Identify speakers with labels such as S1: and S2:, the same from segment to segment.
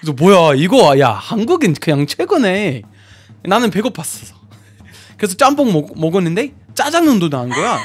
S1: 그래서 뭐야 이거 야 한국인 그냥 최근에 나는 배고팠어. 그래서 짬뽕 먹, 먹었는데 짜장면도 나온 거야.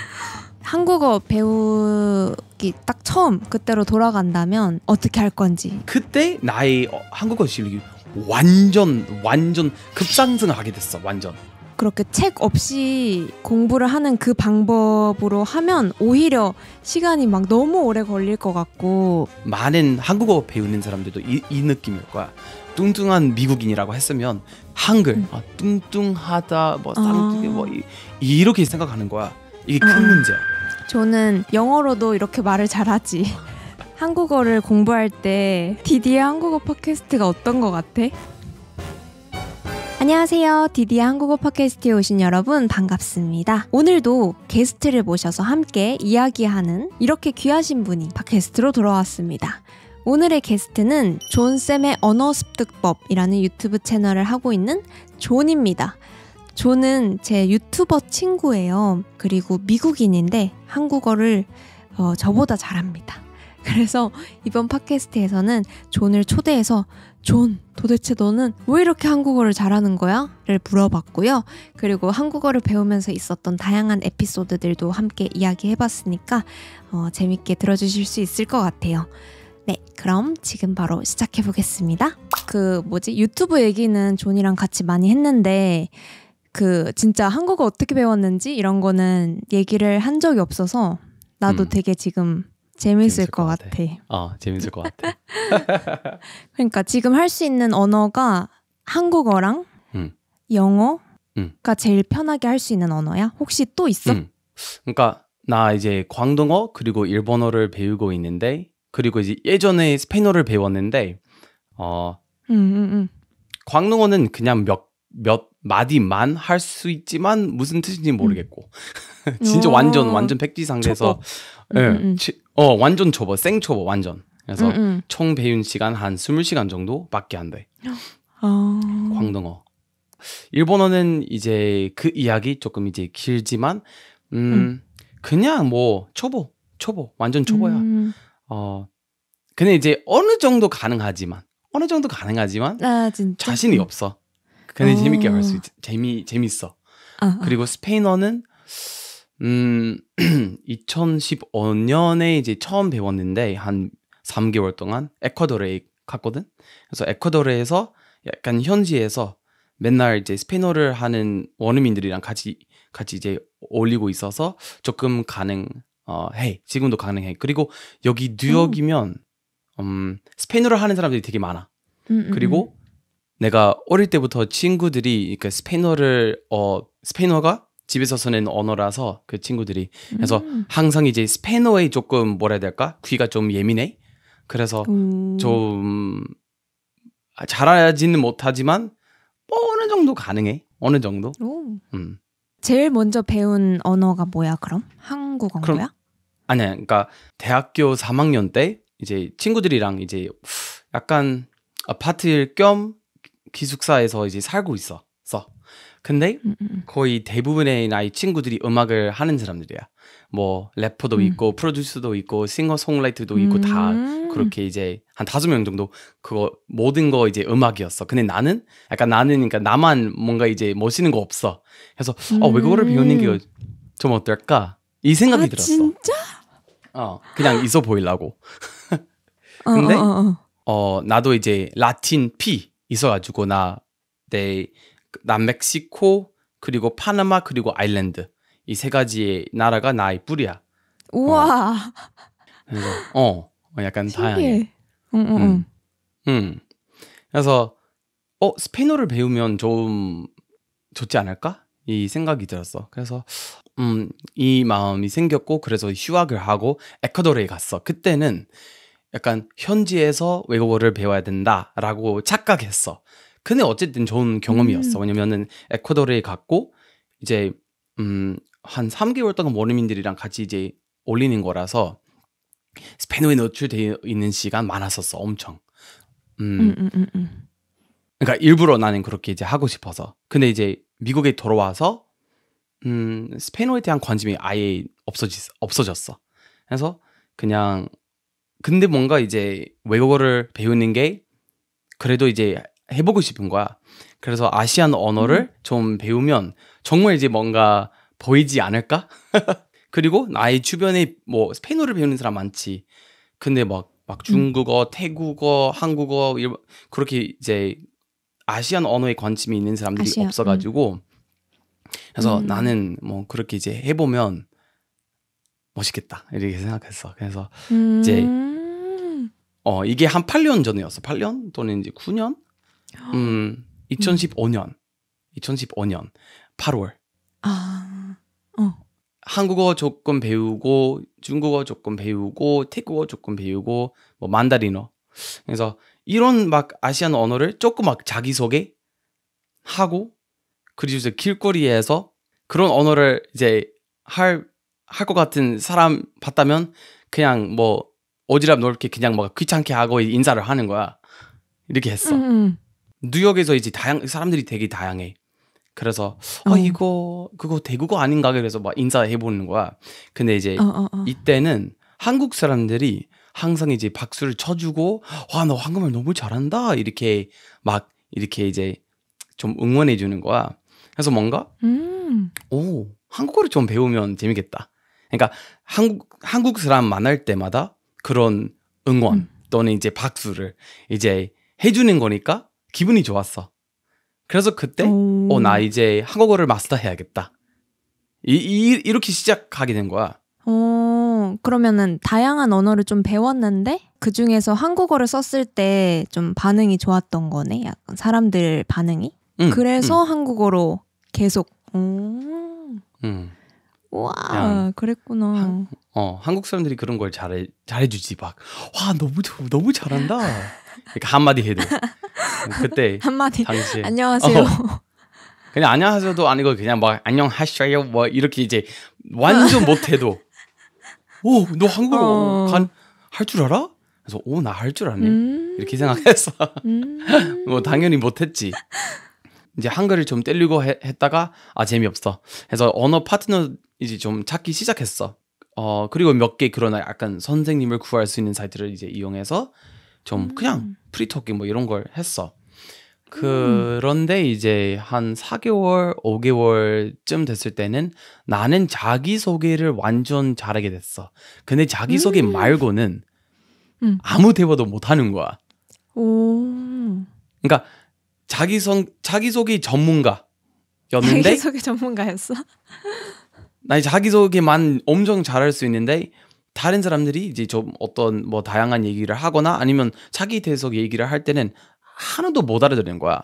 S2: 한국어 배우기 딱 처음 그때로 돌아간다면 어떻게 할 건지.
S1: 그때 나의 어, 한국어 실력이 완전 완전 급상승하게 됐어 완전.
S2: 그렇게 책 없이 공부를 하는 그 방법으로 하면 오히려 시간이 막 너무 오래 걸릴 것 같고
S1: 많은 한국어 배우는 사람들도 이, 이 느낌일 거야. 뚱뚱한 미국인이라고 했으면 한글
S2: 음.
S1: 아, 뚱뚱하다 뭐
S2: 아.
S1: 쌍둥이 뭐 이, 이렇게 생각하는 거야. 이게 큰
S2: 음.
S1: 문제야.
S2: 저는 영어로도 이렇게 말을 잘하지. 한국어를 공부할 때 디디의 한국어 팟캐스트가 어떤 것 같아? 안녕하세요. 디디의 한국어 팟캐스트에 오신 여러분 반갑습니다. 오늘도 게스트를 모셔서 함께 이야기하는 이렇게 귀하신 분이 팟캐스트로 돌아왔습니다. 오늘의 게스트는 존쌤의 언어 습득법이라는 유튜브 채널을 하고 있는 존입니다. 존은 제 유튜버 친구예요. 그리고 미국인인데 한국어를 어, 저보다 잘합니다. 그래서 이번 팟캐스트에서는 존을 초대해서 존, 도대체 너는 왜 이렇게 한국어를 잘하는 거야? 를 물어봤고요. 그리고 한국어를 배우면서 있었던 다양한 에피소드들도 함께 이야기해 봤으니까 어, 재밌게 들어주실 수 있을 것 같아요. 네, 그럼 지금 바로 시작해 보겠습니다. 그 뭐지 유튜브 얘기는 존이랑 같이 많이 했는데 그 진짜 한국어 어떻게 배웠는지 이런 거는 얘기를 한 적이 없어서 나도
S1: 음.
S2: 되게 지금 재밌을
S1: 재밌을
S2: 것
S1: 것
S2: 같아.
S1: 같아. 어 재밌을 것 같아.
S2: 그러니까 지금 할 수 있는 언어가 한국어랑
S1: 음.
S2: 영어가
S1: 음.
S2: 제일 편하게 할 수 있는 언어야? 혹시 또 있어?
S1: 음. 그러니까 나 이제 광동어 그리고 일본어를 배우고 있는데 그리고 이제 예전에 스페인어를 배웠는데 어
S2: 응, 응, 응.
S1: 광동어는 그냥 몇 몇 마디만 할 수 있지만 무슨 뜻인지 모르겠고 진짜
S2: 오.
S1: 완전 완전 백지상돼서
S2: 음,
S1: 예,
S2: 음, 음.
S1: 치- 어 완전 초보 생 초보 완전 그래서
S2: 응, 응.
S1: 총 배운 시간 한 20시간 정도밖에 안 돼.
S2: 아.
S1: 광동어. 일본어는 이제 그 이야기 조금 이제 길지만 음, 그냥 뭐 초보 초보 완전 초보야.
S2: 음.
S1: 어 근데 이제 어느 정도 가능하지만 어느 정도 가능하지만
S2: 아
S1: 자신이
S2: 음.
S1: 없어. 근데
S2: 어.
S1: 재밌게 할 수 있. 재미 재밌어.
S2: 아, 아.
S1: 그리고 스페인어는 음 2015년에 이제 처음 배웠는데 한 3개월 동안 에콰도르에 갔거든. 그래서 에콰도르에서 약간 현지에서 맨날 이제 스페인어를 하는 원어민들이랑 같이 같이 이제 올리고 있어서 조금 가능 어, 해. 지금도 가능해. 그리고 여기 뉴욕이면 음, 스페인어를 하는 사람들이 되게 많아.
S2: 음, 음,
S1: 그리고 내가 어릴 때부터 친구들이 그 스페인어를 어 스페인어가 집에서 쓰는 언어라서 그 친구들이 그래서
S2: 음.
S1: 항상 이제 스페인어에 조금 뭐라 해야 될까 귀가 좀 예민해 그래서
S2: 음.
S1: 좀 아, 잘하지는 못하지만 뭐 어느 정도 가능해 어느 정도
S2: 오.
S1: 음
S2: 제일 먼저 배운 언어가 뭐야 그럼? 한국어인
S1: 그럼-? 아니야 그러니까 대학교 3학년 때 이제 친구들이랑 이제 약간 아파트 겸 기숙사에서 이제 살고 있어 써 근데
S2: 음, 음, 음.
S1: 거의 대부분의 나이 친구들이 음악을 하는 사람들이야. 뭐 래퍼도
S2: 음.
S1: 있고 프로듀서도 있고 싱어송라이터도 있고 다
S2: 음.
S1: 그렇게 이제 한 다섯 명 정도 그거 모든 거 이제 음악이었어. 근데 나는 약간 나는 그러니까 나만 뭔가 이제 멋있는 거 없어. 그래서 어 외국어를 배우는 게 좀 어떨까 이 생각이
S2: 아,
S1: 들었어.
S2: 진짜?
S1: 어 그냥 있어 보이려고.
S2: 어,
S1: 근데?
S2: 어, 어, 어.
S1: 어 나도 이제 라틴 피 있어가지고 나내 남멕시코 그리고 파나마 그리고 아일랜드 이 세 가지의 나라가 나의 뿌리야.
S2: 우와
S1: 그래서 어 어, 약간 다양해.
S2: 신기해. 응, 응, 응.
S1: 음. 음. 그래서 어 스페인어를 배우면 좀 좋지 않을까 이 생각이 들었어. 그래서 음 이 마음이 생겼고 그래서 휴학을 하고 에콰도르에 갔어. 그때는 약간 현지에서 외국어를 배워야 된다라고 착각했어. 근데 어쨌든 좋은 경험이었어.
S2: 음.
S1: 왜냐면은 에콰도르에 갔고 이제 음한 3개월 동안 원어민들이랑 같이 이제 올리는 거라서 스페인어에 노출되어 있는 시간 많았었어. 엄청. 음,
S2: 응, 응, 응, 응.
S1: 그러니까 일부러 나는 그렇게 이제 하고 싶어서. 근데 이제 미국에 돌아와서 음, 스페인어에 대한 관심이 아예 없어졌, 없어졌어. 그래서 그냥 근데 뭔가 이제 외국어를 배우는 게 그래도 이제 해보고 싶은 거야. 그래서 아시안 언어를 좀 배우면 정말 이제 뭔가 보이지 않을까? 그리고 나의 주변에 뭐 스페인어를 배우는 사람 많지. 근데 막, 막 중국어, 태국어, 한국어, 일- 그렇게 이제 아시안 언어에 관심이 있는 사람들이
S2: 아시아,
S1: 없어가지고. 그래서
S2: 음.
S1: 나는 뭐 그렇게 이제 해보면 멋있겠다. 이렇게 생각했어. 그래서 이제
S2: 음.
S1: 어, 이게 한 8년 전이었어. 8년? 또는 이제 9년? 음, 2015년. 2015년 8월.
S2: 아, 어.
S1: 한국어 조금 배우고, 중국어 조금 배우고, 태국어 조금 배우고, 뭐, 만다리너. 그래서 이런 막 아시안 언어를 조금 막 자기 소개 하고, 그리고 이제 길거리에서 그런 언어를 이제 할, 할 것 같은 사람 봤다면 그냥 뭐, 오지랖 넓게 그냥 막 귀찮게 하고 인사를 하는 거야. 이렇게 했어.
S2: 음, 음.
S1: 뉴욕에서 이제 다양 사람들이 되게 다양해. 그래서 어,
S2: 어.
S1: 이거 그거 대국어 아닌가 그래서 막 인사해 보는 거야. 근데 이제
S2: 어, 어, 어.
S1: 이때는 한국 사람들이 항상 이제 박수를 쳐주고 와 너 한국말 너무 잘한다 이렇게 막 이렇게 이제 좀 응원해 주는 거야. 그래서 뭔가
S2: 음.
S1: 오 한국어를 좀 배우면 재미겠다. 그러니까 한국 한국 사람 만날 때마다 그런 응원
S2: 음.
S1: 또는 이제 박수를 이제 해주는 거니까 기분이 좋았어. 그래서 그때
S2: 오.
S1: 어 나 이제 한국어를 마스터 해야겠다. 이, 이 이렇게 시작하게 된 거야.
S2: 어, 그러면은 다양한 언어를 좀 배웠는데 그 중에서 한국어를 썼을 때 좀 반응이 좋았던 거네. 약간 사람들 반응이.
S1: 응,
S2: 그래서 한국어로 계속. 음.
S1: 응, 응.
S2: 우 와,
S1: 그냥
S2: 그랬구나.
S1: 한- 어 한국 사람들이 그런 걸 잘해 잘해주지 막 와 너무 좋- 너무 잘한다. 그러니까 한마디 해도 그때
S2: 한마디.
S1: 당시에
S2: 안녕하세요.
S1: 어. 그냥 안녕하세요도 아니고 그냥 막 안녕하셔요 뭐 이렇게 이제 완전 못해도 오 너 한국어
S2: 어.
S1: 할줄 알아? 그래서 오 나 할 줄 아네
S2: 음.
S1: 이렇게 생각했어.
S2: 음.
S1: 뭐 당연히 못했지. 이제 한글을 좀 떼려고 해- 했다가 아 재미없어. 그래서 언어 파트너 이제 좀 찾기 시작했어. 어 그리고 몇 개 그런 약간 선생님을 구할 수 있는 사이트를 이제 이용해서 좀 그냥 프리토킹 뭐 이런 걸 했어. 그런데 이제 한 4개월, 5개월쯤 됐을 때는 나는 자기소개를 완전 잘하게 됐어. 근데 자기소개
S2: 음.
S1: 말고는
S2: 음.
S1: 아무 대화도 못 하는 거야.
S2: 오.
S1: 그러니까 자기성 자기소개 전문가였는데
S2: 자기소개 전문가였어?
S1: 나 자기소개만 엄청 잘할 수 있는데 다른 사람들이 이제 좀 어떤 뭐 다양한 얘기를 하거나 아니면 자기 대해서 얘기를 할 때는 하나도 못 알아듣는 거야.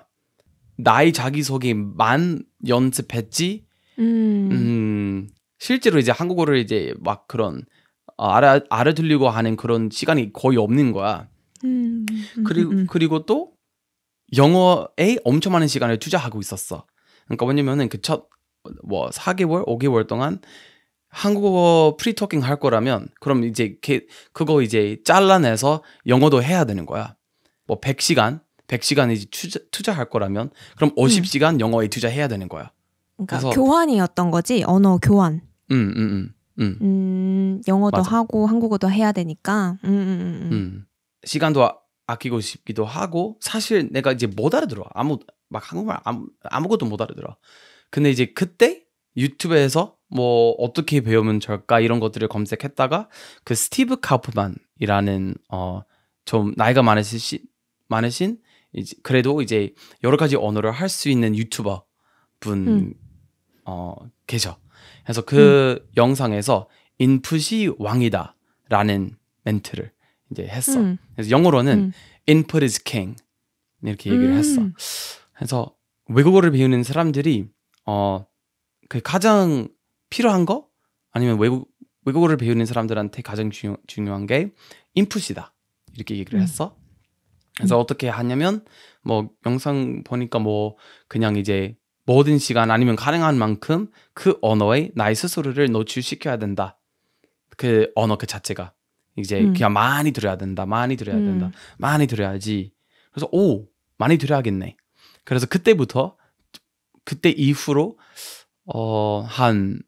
S1: 나의 자기소개만 연습했지.
S2: 음.
S1: 음, 실제로 이제 한국어를 이제 막 그런 어, 알아 알아들리고 하는 그런 시간이 거의 없는 거야.
S2: 음. 음.
S1: 그리고
S2: 음.
S1: 그리고 또 영어에 엄청 많은 시간을 투자하고 있었어. 그러니까 뭐냐면은 그 첫 뭐 4개월, 5개월 동안 한국어 프리토킹 할 거라면 그럼 이제 게, 그거 이제 잘라내서 영어도 해야 되는 거야. 뭐 100시간, 100시간 이제 투자, 투자할 거라면 그럼 50시간 영어에 투자해야 되는 거야.
S2: 그러니까
S1: 그래서-
S2: 교환이었던 거지 언어 교환.
S1: 음, 음, 음. 음.
S2: 음, 영어도
S1: 맞아.
S2: 하고 한국어도 해야 되니까. 음, 음, 음, 음.
S1: 음. 시간도 아, 아끼고 싶기도 하고 사실 내가 이제 못 알아들어 아무 막 한국말 아무, 아무것도 못 알아들어 근데 이제 그때 유튜브에서 뭐 어떻게 배우면 좋을까 이런 것들을 검색했다가 그 스티브 카프만이라는 어 좀 나이가 많으신 많으신 이제 그래도 이제 여러 가지 언어를 할 수 있는 유튜버 분
S2: 음.
S1: 어, 계셔. 그래서 그 영상에서 인풋이 왕이다라는 멘트를 이제 했어.
S2: 음.
S1: 그래서 영어로는
S2: 음.
S1: input is king 이렇게 얘기를
S2: 음.
S1: 했어. 그래서 외국어를 배우는 사람들이 어 그 가장 필요한 거 아니면 외국 외국어를 배우는 사람들한테 가장 중요, 중요한 게 인풋이다 이렇게 얘기를
S2: 음.
S1: 했어. 그래서 어떻게 하냐면 뭐 영상 보니까 뭐 그냥 이제 모든 시간 아니면 가능한 만큼 그 언어에 나의 스스로를 노출시켜야 된다. 그 언어 그 자체가 이제
S2: 음.
S1: 그냥 많이 들어야 된다. 많이 들어야 된다.
S2: 음.
S1: 많이 들어야지. 그래서 오 많이 들어야겠네. 그래서 그때부터 그때 이후로 어 한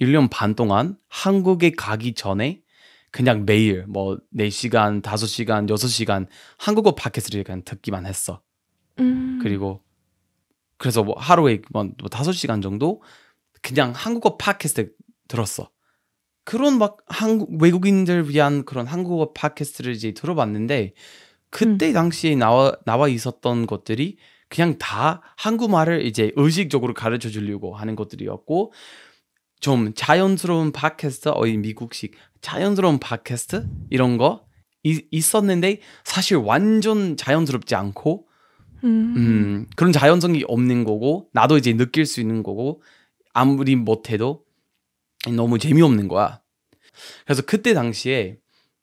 S1: 1년 반 동안 한국에 가기 전에 그냥 매일 뭐 4시간, 5시간, 6시간 한국어 팟캐스트를 그냥 듣기만 했어.
S2: 음.
S1: 그리고 그래서 뭐 하루에 뭐 5시간 정도 그냥 한국어 팟캐스트 들었어. 그런 막 한국 외국인들 위한 그런 한국어 팟캐스트를 이제 들어봤는데 그때 당시에 나와 나와 있었던 것들이 그냥 다 한국말을 이제 의식적으로 가르쳐 주려고 하는 것들이었고 좀 자연스러운 팟캐스트, 어이 미국식 자연스러운 팟캐스트 이런 거 이- 있었는데 사실 완전 자연스럽지 않고
S2: 음.
S1: 음, 그런 자연성이 없는 거고 나도 이제 느낄 수 있는 거고 아무리 못해도 너무 재미없는 거야. 그래서 그때 당시에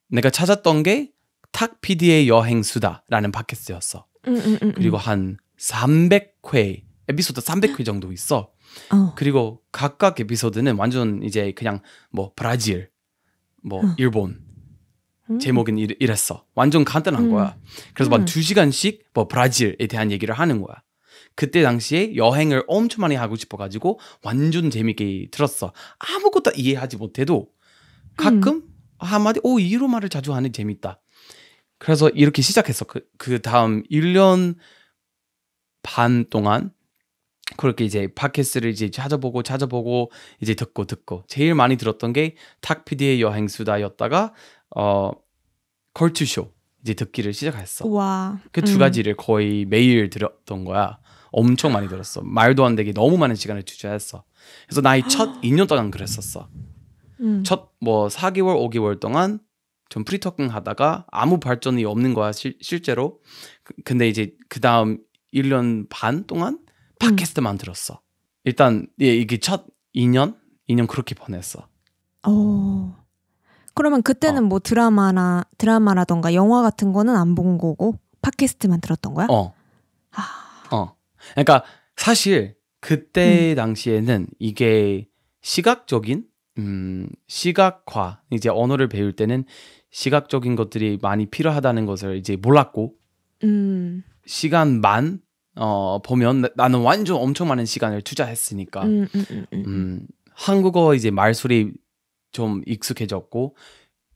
S1: 내가 찾았던 게 탁PD의 여행 수다라는 팟캐스트였어.
S2: 음, 음, 음,
S1: 그리고 한 300회 에피소드 300회 정도 있어.
S2: 어.
S1: 그리고 각각 에피소드는 완전 이제 그냥 뭐 브라질, 뭐
S2: 어.
S1: 일본
S2: 음.
S1: 제목은 이래- 이랬어. 완전 간단한
S2: 음.
S1: 거야. 그래서
S2: 음.
S1: 막두 시간씩 뭐 브라질에 대한 얘기를 하는 거야. 그때 당시에 여행을 엄청 많이 하고 싶어가지고 완전 재밌게 들었어. 아무것도 이해하지 못해도 가끔 한마디 오 이런 말을 자주 하는 재밌다. 그래서 이렇게 시작했어. 그, 그 다음 1년 반 동안 그렇게 이제 팟캐스트를 이제 찾아보고 찾아보고 이제 듣고 듣고 제일 많이 들었던 게 탁피디의 여행 수다였다가 어 걸투쇼 이제 듣기를 시작했어.
S2: 와.
S1: 그두
S2: 음.
S1: 가지를 거의 매일 들었던 거야. 엄청 많이 들었어. 말도 안 되게 너무 많은 시간을 투자했어. 그래서 나의 첫 2년 동안 그랬었어.
S2: 음.
S1: 첫뭐 4개월, 5개월 동안 좀 프리토킹 하다가 아무 발전이 없는 거야 실, 실제로. 그- 근데 이제 그 다음 1년 반 동안 팟캐스트만 들었어. 일단 예, 이게 첫 2년, 2년 그렇게 보냈어.
S2: 어. 그러면 그때는
S1: 어.
S2: 뭐 드라마나 드라마라던가 영화 같은 거는 안 본 거고 팟캐스트만 들었던 거야?
S1: 어.
S2: 아.
S1: 어. 그러니까 사실 그때 당시에는 이게 시각적인 음, 시각화 이제 언어를 배울 때는 시각적인 것들이 많이 필요하다는 것을 이제 몰랐고
S2: 음.
S1: 시간만 어 보면 나- 나는 완전 엄청 많은 시간을 투자했으니까
S2: 음, 음, 음, 음.
S1: 음, 한국어 이제 말소리 좀 익숙해졌고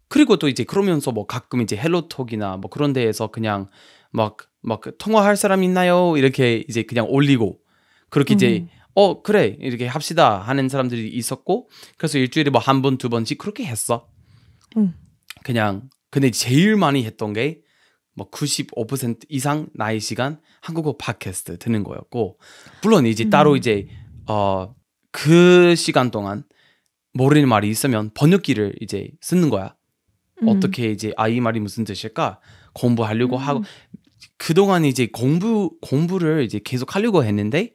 S1: 그리고 또 이제 그러면서 뭐 가끔 이제 헬로톡이나 뭐 그런 데에서 그냥 막 막 통화할 사람 있나요? 이렇게 이제 그냥 올리고 그렇게 이제
S2: 음.
S1: 어 그래 이렇게 합시다 하는 사람들이 있었고 그래서 일주일에 뭐 한 번 두 번씩 그렇게 했어.
S2: 음.
S1: 그냥 근데 제일 많이 했던 게 뭐 95% 이상 나의 시간 한국어 팟캐스트 듣는 거였고 물론 이제 따로
S2: 음.
S1: 이제 어 그 시간 동안 모르는 말이 있으면 번역기를 이제 쓰는 거야.
S2: 음.
S1: 어떻게 이제 아 이 말이 무슨 뜻일까 공부하려고
S2: 음.
S1: 하고 그동안 이제 공부 공부를 이제 계속 하려고 했는데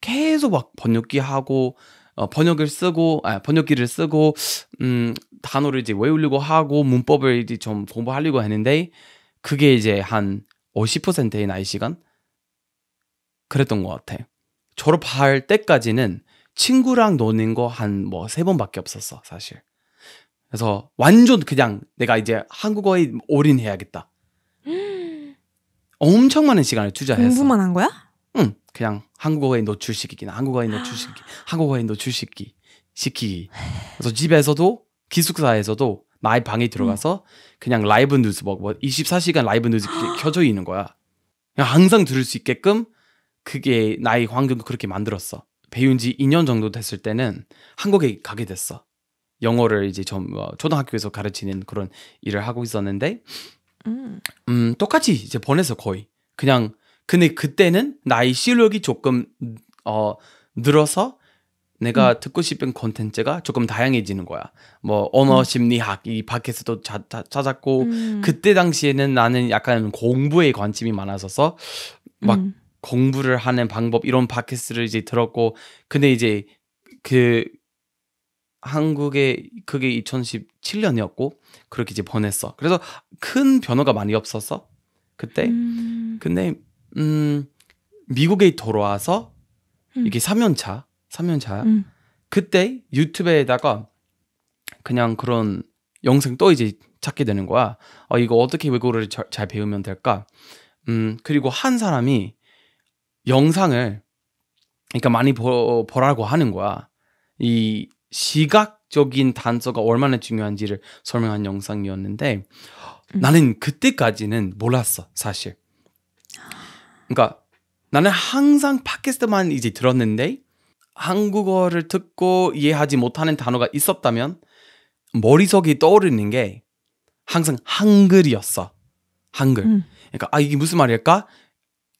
S1: 계속 막 번역기 하고 어, 번역을 쓰고 아, 번역기를 쓰고 음 단어를 이제 외우려고 하고 문법을 이제 좀 공부하려고 했는데 그게 이제 한 50%의 나이 시간 그랬던 것 같아. 졸업할 때까지는 친구랑 노는 거 한 뭐 세 번밖에 없었어 사실. 그래서 완전 그냥 내가 이제 한국어에 올인해야겠다. 엄청 많은 시간을 투자했어.
S2: 공부만 한 거야?
S1: 응, 그냥 한국어에 노출시키기, 한국어에 노출시키기, 한국어에 노출시키기, 시키기. 그래서 집에서도 기숙사에서도 나의 방에 들어가서 그냥 라이브 뉴스 뭐, 뭐 24시간 라이브 뉴스 켜져 있는 거야. 그냥 항상 들을 수 있게끔 그게 나의 환경도 그렇게 만들었어. 배운 지 2년 정도 됐을 때는 한국에 가게 됐어. 영어를 이제 좀 어, 초등학교에서 가르치는 그런 일을 하고 있었는데
S2: 음.
S1: 음, 똑같이 이제 보내서 거의. 그냥, 근데 그때는 나의 실력이 조금, 어, 늘어서 내가 듣고 싶은 콘텐츠가 조금 다양해지는 거야. 뭐, 언어 심리학, 이 밖에서도 자, 자- 찾았고,
S2: 음.
S1: 그때 당시에는 나는 약간 공부에 관심이 많아서서 막
S2: 음.
S1: 공부를 하는 방법, 이런 팟캐스트를 이제 들었고, 근데 이제 그, 한국에 그게 2017년이었고, 그렇게 이제 보냈어. 그래서 큰 변화가 많이 없었어. 그때.
S2: 음.
S1: 근데 음 미국에 돌아와서
S2: 음.
S1: 이게 3년 차, 3년차야.
S2: 음.
S1: 그때 유튜브에다가 그냥 그런 영상 또 이제 찾게 되는 거야. 어 이거 어떻게 외국어를 잘, 잘 배우면 될까? 음 그리고 한 사람이 영상을 그러니까 많이 보, 보라고 하는 거야. 이 시각적인 단서가 얼마나 중요한지를 설명한 영상이었는데
S2: 음.
S1: 나는 그때까지는 몰랐어 사실. 그러니까 나는 항상 팟캐스트만 이제 들었는데 한국어를 듣고 이해하지 못하는 단어가 있었다면 머릿속에 떠오르는 게 항상 한글이었어. 한글.
S2: 음.
S1: 그러니까 아 이게 무슨 말일까?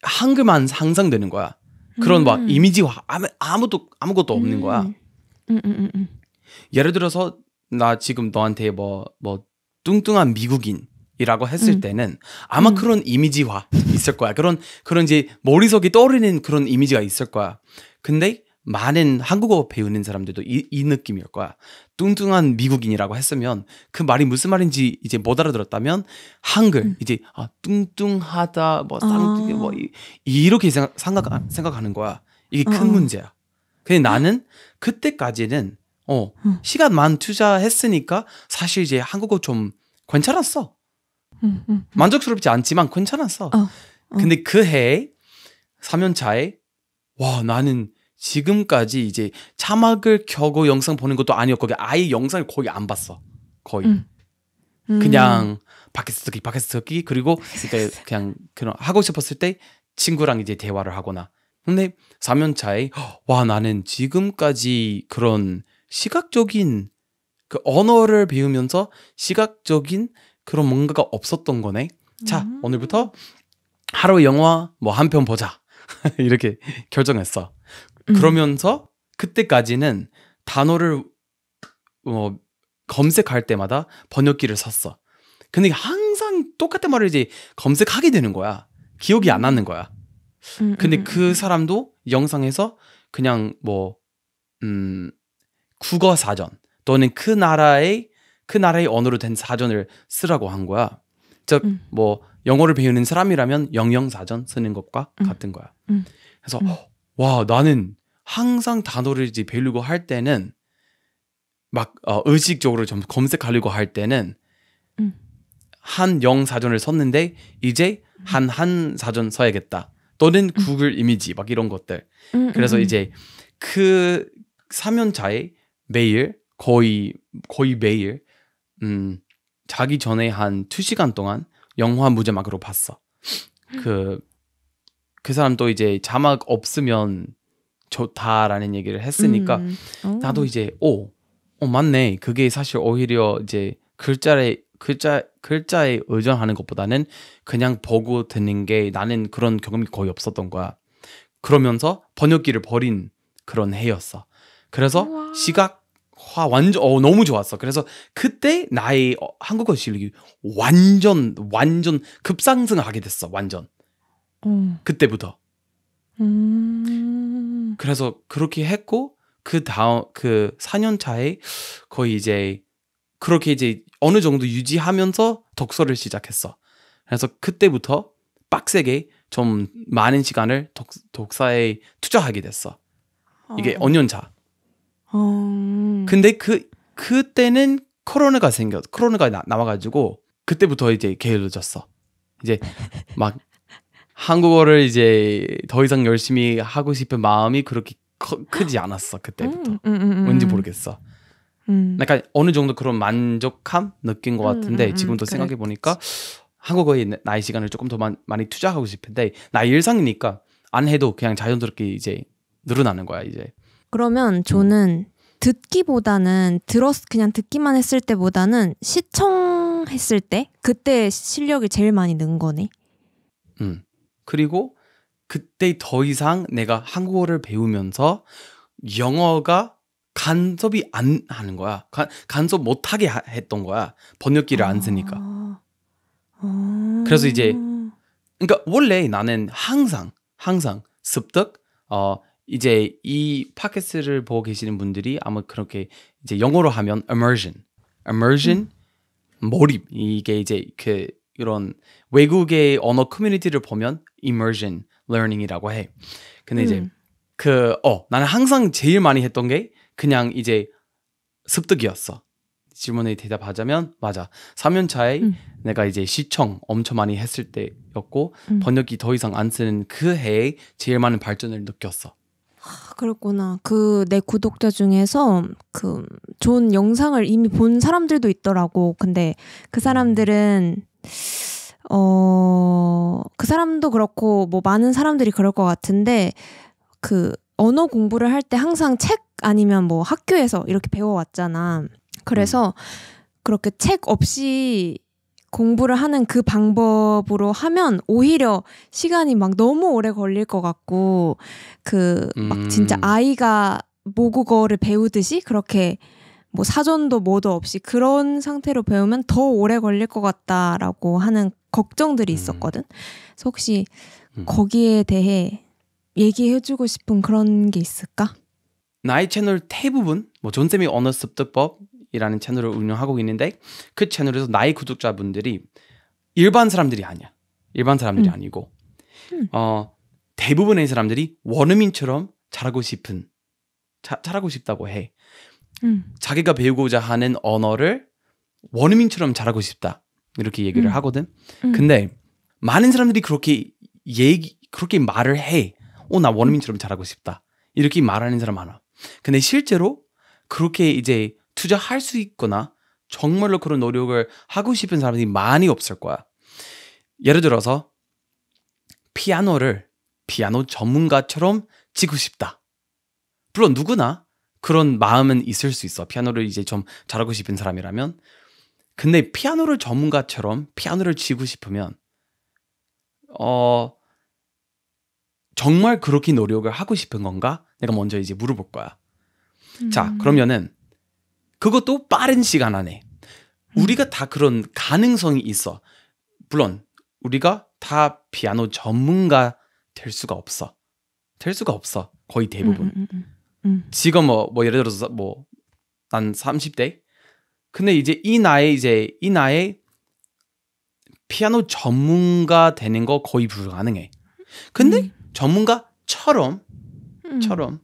S1: 한글만 상상되는 거야. 그런 막
S2: 음.
S1: 이미지화 아무 아무도 아무것도 없는 거야.
S2: 음. 음, 음, 음, 음.
S1: 예를 들어서 나 지금 너한테 뭐뭐 뚱뚱한 미국인이라고 했을
S2: 음.
S1: 때는 아마
S2: 음.
S1: 그런 이미지화 있을 거야. 그런 그런 이제 머릿속에 떠오르는 그런 이미지가 있을 거야. 근데 많은 한국어 배우는 사람들도 이, 이 느낌일 거야. 뚱뚱한 미국인이라고 했으면 그 말이 무슨 말인지 이제 못 알아들었다면 한글
S2: 음.
S1: 이제 아 뚱뚱하다 뭐
S2: 아.
S1: 쌍둥이 뭐 이, 이렇게 생각, 생각 생각하는 거야. 이게 큰
S2: 어, 어.
S1: 문제야. 근데 나는 그때까지는 어
S2: 음.
S1: 시간만 투자했으니까 사실 이제 한국어 좀 괜찮았어.
S2: 음, 음.
S1: 만족스럽지 않지만 괜찮았어.
S2: 어, 어.
S1: 근데 그 해에 3년 차에 와 나는 지금까지 이제 자막을 켜고 영상 보는 것도 아니었고 거기 아예 영상을 거의 안 봤어. 거의
S2: 음. 음.
S1: 그냥 팟캐스트 듣기 팟캐스트 듣기 그리고 이제 그냥 그런 하고 싶었을 때 친구랑 이제 대화를 하거나 근데 3년차에 와 나는 지금까지 그런 시각적인 그 언어를 배우면서 시각적인 그런 뭔가가 없었던 거네. 자
S2: 음.
S1: 오늘부터 하루 영화 뭐 한 편 보자 이렇게 결정했어.
S2: 음.
S1: 그러면서 그때까지는 단어를 어, 검색할 때마다 번역기를 샀어. 근데 항상 똑같은 말을 이제 검색하게 되는 거야. 기억이 안 나는 거야.
S2: 음,
S1: 근데
S2: 음,
S1: 그 사람도 영상에서 그냥 뭐, 음, 국어 사전 또는 그 나라의, 그 나라의 언어로 된 사전을 쓰라고 한 거야. 즉,
S2: 음.
S1: 뭐, 영어를 배우는 사람이라면 영영 사전 쓰는 것과
S2: 음.
S1: 같은 거야.
S2: 음.
S1: 그래서,
S2: 음.
S1: 와, 나는 항상 단어를 이제 배우려고 할 때는 막, 어, 의식적으로 좀 검색하려고 할 때는
S2: 음.
S1: 한영 사전을 썼는데 이제 한 한 사전 써야겠다. 또는 구글 이미지 막 이런 것들.
S2: 음,
S1: 그래서
S2: 음,
S1: 이제 그 3년차에 매일 거의 거의 매일 음 자기 전에 한 2시간 동안 영화 무제막으로 봤어. 그 그 사람도 이제 자막 없으면 좋다라는 얘기를 했으니까
S2: 음. 어.
S1: 나도 이제 오, 어 맞네. 그게 사실 오히려 이제 글자에 글자 글자에 의존하는 것보다는 그냥 보고 듣는 게 나는 그런 경험이 거의 없었던 거야. 그러면서 번역기를 버린 그런 해였어. 그래서
S2: 우와.
S1: 시각화 완전 어 너무 좋았어. 그래서 그때 나의 어, 한국어 실력이 완전 완전 급상승하게 됐어. 완전
S2: 어.
S1: 그때부터.
S2: 음.
S1: 그래서 그렇게 했고 그 다음 그 4년 차에 거의 이제 그렇게 이제 어느 정도 유지하면서 독서를 시작했어. 그래서 그때부터 빡세게 좀 많은 시간을 독, 독서에 투자하게 됐어. 이게
S2: 어.
S1: 어. 년 차.
S2: 어.
S1: 근데 그 그때는 코로나가 생겼 코로나가 나, 나와가지고 그때부터 이제 게을러졌어. 이제 막 한국어를 이제 더 이상 열심히 하고 싶은 마음이 그렇게 커, 크지 않았어 그때부터.
S2: 음, 음, 음, 음.
S1: 왠지 모르겠어.
S2: 음.
S1: 약간 어느 정도 그런 만족함 느낀 것
S2: 음,
S1: 같은데
S2: 음, 음,
S1: 지금도
S2: 그래.
S1: 생각해 보니까 한국어에 나- 나의 시간을 조금 더 많- 많이 투자하고 싶은데 나의 일상이니까 안 해도 그냥 자연스럽게 이제 늘어나는 거야 이제.
S2: 그러면 저는 듣기보다는 들었 그냥 듣기만 했을 때보다는 시청했을 때 그때 실력이 제일 많이 는 거네.
S1: 음. 그리고 그때 더 이상 내가 한국어를 배우면서 영어가 간섭이 안 하는 거야. 간, 간섭 못 하게 하- 했던 거야. 번역기를 안 쓰니까.
S2: 아. 어.
S1: 그래서 이제 그러니까 원래 나는 항상 항상 습득 어 이제 이 팟캐스트를 보고 계시는 분들이 아마 그렇게 이제 영어로 하면 immersion, immersion 몰입 이게 이제 그 이런 외국의 언어 커뮤니티를 보면 immersion learning이라고 해. 근데 이제
S2: 음.
S1: 그어 나는 항상 제일 많이 했던 게 그냥 이제 습득이었어. 질문에 대답하자면 맞아. 3년 차에
S2: 음.
S1: 내가 이제 시청 엄청 많이 했을 때였고
S2: 음.
S1: 번역기 더 이상 안 쓰는 그 해에 제일 많은 발전을 느꼈어.
S2: 아, 그렇구나. 그 내 구독자 중에서 그 좋은 영상을 이미 본 사람들도 있더라고. 근데 그 사람들은 어, 그 사람도 그렇고 뭐 많은 사람들이 그럴 것 같은데 그 언어 공부를 할 때 항상 책 아니면 뭐 학교에서 이렇게 배워왔잖아. 그래서 그렇게 책 없이 공부를 하는 그 방법으로 하면 오히려 시간이 막 너무 오래 걸릴 것 같고 그막
S1: 음.
S2: 진짜 아이가 모국어를 배우듯이 그렇게 뭐 사전도 뭐도 없이 그런 상태로 배우면 더 오래 걸릴 것 같다라고 하는 걱정들이
S1: 음.
S2: 있었거든. 그래서 혹시
S1: 음.
S2: 거기에 대해 얘기해주고 싶은 그런 게 있을까?
S1: 나의 채널 대부분 뭐 존쌤이 언어 습득법이라는 채널을 운영하고 있는데 그 채널에서 나의 구독자분들이 일반 사람들이 아니야. 일반 사람들이
S2: 음.
S1: 아니고
S2: 음.
S1: 어 대부분의 사람들이 원어민처럼 잘하고 싶은 자, 잘하고 싶다고 해.
S2: 음.
S1: 자기가 배우고자 하는 언어를 원어민처럼 잘하고 싶다. 이렇게 얘기를
S2: 음.
S1: 하거든.
S2: 음.
S1: 근데 많은 사람들이 그렇게 얘기 그렇게 말을 해. 어, 나 원어민처럼 잘하고 싶다. 이렇게 말하는 사람 많아. 근데 실제로 그렇게 이제 투자할 수 있거나 정말로 그런 노력을 하고 싶은 사람들이 많이 없을 거야. 예를 들어서 피아노를 피아노 전문가처럼 치고 싶다. 물론 누구나 그런 마음은 있을 수 있어. 피아노를 이제 좀 잘하고 싶은 사람이라면. 근데 피아노를 전문가처럼 피아노를 치고 싶으면 어 정말 그렇게 노력을 하고 싶은 건가? 내가 먼저 이제 물어볼 거야. 자,
S2: 음.
S1: 그러면은 그것도 빠른 시간 안에
S2: 음.
S1: 우리가 다 그런 가능성이 있어. 물론 우리가 다 피아노 전문가 될 수가 없어. 될 수가 없어. 거의 대부분.
S2: 음, 음, 음, 음.
S1: 지금 뭐, 뭐 예를 들어서 뭐 난 30대. 근데 이제 이 나이 이제 이 나이에 피아노 전문가 되는 거 거의 불가능해. 근데
S2: 음.
S1: 전문가처럼
S2: 음.
S1: 처럼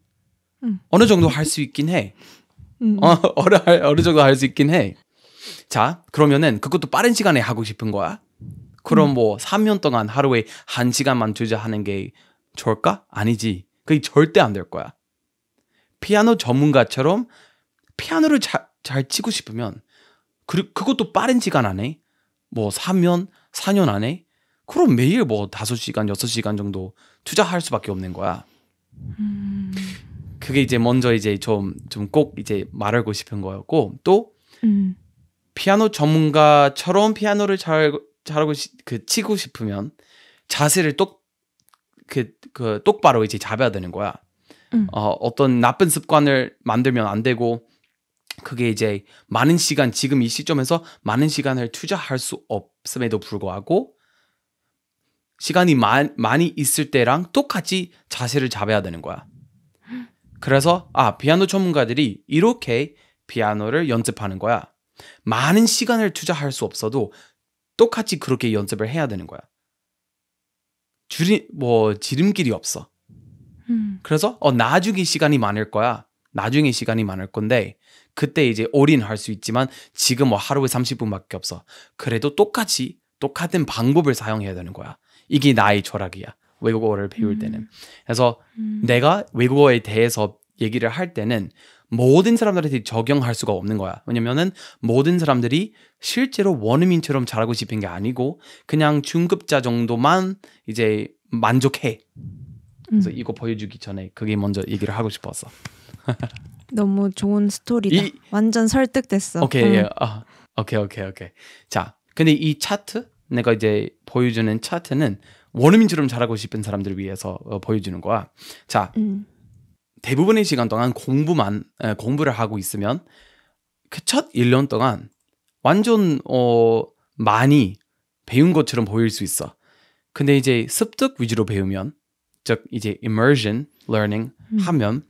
S2: 음.
S1: 어느 정도 할 수 있긴 해.
S2: 음.
S1: 어, 어느 어느 정도 할 수 있긴 해. 자, 그러면은 그것도 빠른 시간에 하고 싶은 거야? 그럼
S2: 음.
S1: 뭐 3년 동안 하루에 1시간만 투자하는 게 좋을까? 아니지. 그게 절대 안 될 거야. 피아노 전문가처럼 피아노를 잘, 잘 치고 싶으면 그, 그것도 빠른 시간 안에 뭐 3년, 4년 안에 그럼 매일 뭐 5시간, 6시간 정도 투자할 수밖에 없는 거야.
S2: 음.
S1: 그게 이제 먼저 이제 좀 좀 꼭 이제 말하고 싶은 거였고 또
S2: 음.
S1: 피아노 전문가처럼 피아노를 잘 잘하고 시- 그 치고 싶으면 자세를 똑그 그 똑바로 이제 잡아야 되는 거야.
S2: 음.
S1: 어, 어떤 나쁜 습관을 만들면 안 되고 그게 이제 많은 시간 지금 이 시점에서 많은 시간을 투자할 수 없음에도 불구하고 시간이 마, 많이 있을 때랑 똑같이 자세를 잡아야 되는 거야. 그래서 아 피아노 전문가들이 이렇게 피아노를 연습하는 거야. 많은 시간을 투자할 수 없어도 똑같이 그렇게 연습을 해야 되는 거야. 줄이 뭐 지름길이 없어.
S2: 음.
S1: 그래서 어 나중에 시간이 많을 거야. 나중에 시간이 많을 건데 그때 이제 올인할 수 있지만 지금 뭐 하루에 30분밖에 없어. 그래도 똑같이 똑같은 방법을 사용해야 되는 거야. 이게 나의 철학이야. 외국어를 배울
S2: 음.
S1: 때는. 그래서
S2: 음.
S1: 내가 외국어에 대해서 얘기를 할 때는 모든 사람들한테 적용할 수가 없는 거야. 왜냐면은 모든 사람들이 실제로 원어민처럼 잘하고 싶은 게 아니고 그냥 중급자 정도만 이제 만족해. 그래서
S2: 음.
S1: 이거 보여주기 전에 그게 먼저 얘기를 하고 싶었어.
S2: 너무 좋은 스토리다.
S1: 이-
S2: 완전 설득됐어.
S1: 오케이,
S2: 응.
S1: 예. 아, 오케이, 오케이, 오케이. 자, 근데 이 차트 내가 이제 보여주는 차트는 원어민처럼 잘하고 싶은 사람들을 위해서 어, 보여주는 거야. 자,
S2: 음.
S1: 대부분의 시간 동안 공부만 에, 공부를 하고 있으면 그 첫 1년 동안 완전 어 많이 배운 것처럼 보일 수 있어. 근데 이제 습득 위주로 배우면 즉 이제 immersion learning
S2: 음.
S1: 하면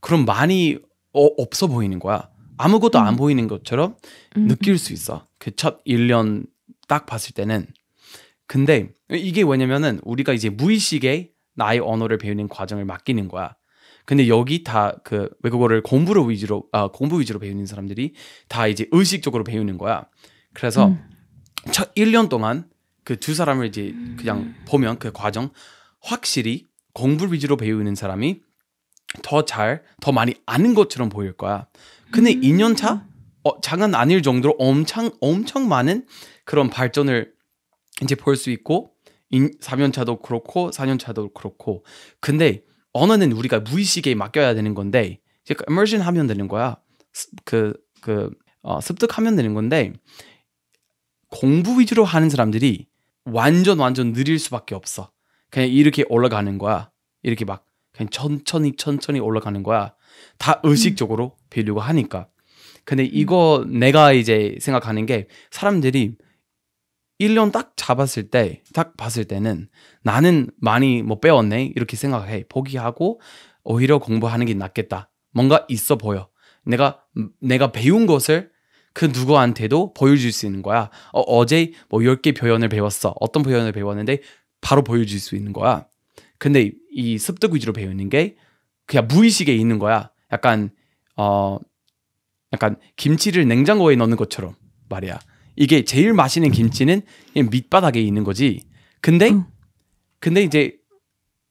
S1: 그럼 많이 어, 없어 보이는 거야. 아무것도 안
S2: 음.
S1: 보이는 것처럼
S2: 음.
S1: 느낄 수 있어. 그 첫 1년 딱 봤을 때는. 근데 이게 왜냐면은 우리가 이제 무의식에 나의 언어를 배우는 과정을 맡기는 거야. 근데 여기 다 그 외국어를 공부로 위주로 아 공부 위주로 배우는 사람들이 다 이제 의식적으로 배우는 거야. 그래서
S2: 음.
S1: 첫 1년 동안 그 두 사람을 이제 그냥 보면 그 과정 확실히 공부 위주로 배우는 사람이 더 잘, 더 많이 아는 것처럼 보일 거야. 근데
S2: 음.
S1: 2년 차? 어, 장난 아닐 정도로 엄청, 엄청 많은 그런 발전을 이제 볼 수 있고, 4년 차도 그렇고, 4년 차도 그렇고. 근데 언어는 우리가 무의식에 맡겨야 되는 건데, 이제 immersion 하면 되는 거야. 스- 그, 그, 어, 습득하면 되는 건데, 공부 위주로 하는 사람들이 완전 완전 느릴 수밖에 없어. 그냥 이렇게 올라가는 거야. 이렇게 막 그냥 천천히 천천히 올라가는 거야. 다 의식적으로 배우려고 하니까. 근데 이거 내가 이제 생각하는 게 사람들이 1년 딱 잡았을 때, 딱 봤을 때는 나는 많이 못 배웠네. 이렇게 생각해. 포기하고 오히려 공부하는 게 낫겠다. 뭔가 있어 보여. 내가, 내가 배운 것을 그 누구한테도 보여줄 수 있는 거야. 어, 제뭐 10개 표현을 배웠어. 어떤 표현을 배웠는데 바로 보여줄 수 있는 거야. 근데 이 습득 위주로 배우는 게 그냥 무의식에 있는 거야. 약간 어 약간 김치를 냉장고에 넣는 것처럼 말이야. 이게 제일 맛있는 김치는 밑바닥에 있는 거지. 근데
S2: 응.
S1: 근데 이제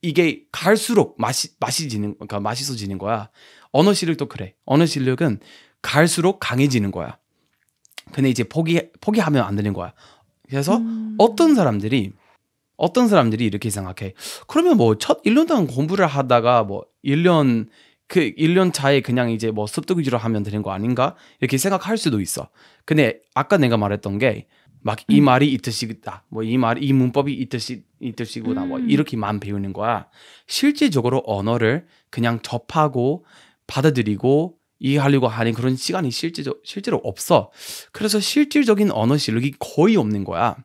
S1: 이게 갈수록 맛이 맛이지는 그러니까 맛있어지는 거야. 언어 실력도 그래. 언어 실력은 갈수록 강해지는 거야. 근데 이제 포기 포기하면 안 되는 거야. 그래서
S2: 음.
S1: 어떤 사람들이 어떤 사람들이 이렇게 생각해. 그러면 뭐 첫 1년 동안 공부를 하다가 뭐 1년 그 1년 차에 그냥 이제 뭐 습득 위주로 하면 되는 거 아닌가? 이렇게 생각할 수도 있어. 근데 아까 내가 말했던 게 막이
S2: 음.
S1: 말이 이 뜻이다. 뭐 이 말, 이 문법이 이 뜻이 이 뜻이구나. 뭐
S2: 음.
S1: 이렇게만 배우는 거야. 실제적으로 언어를 그냥 접하고 받아들이고 이해하려고 하는 그런 시간이 실제적 실제로 없어. 그래서 실질적인 언어 실력이 거의 없는 거야.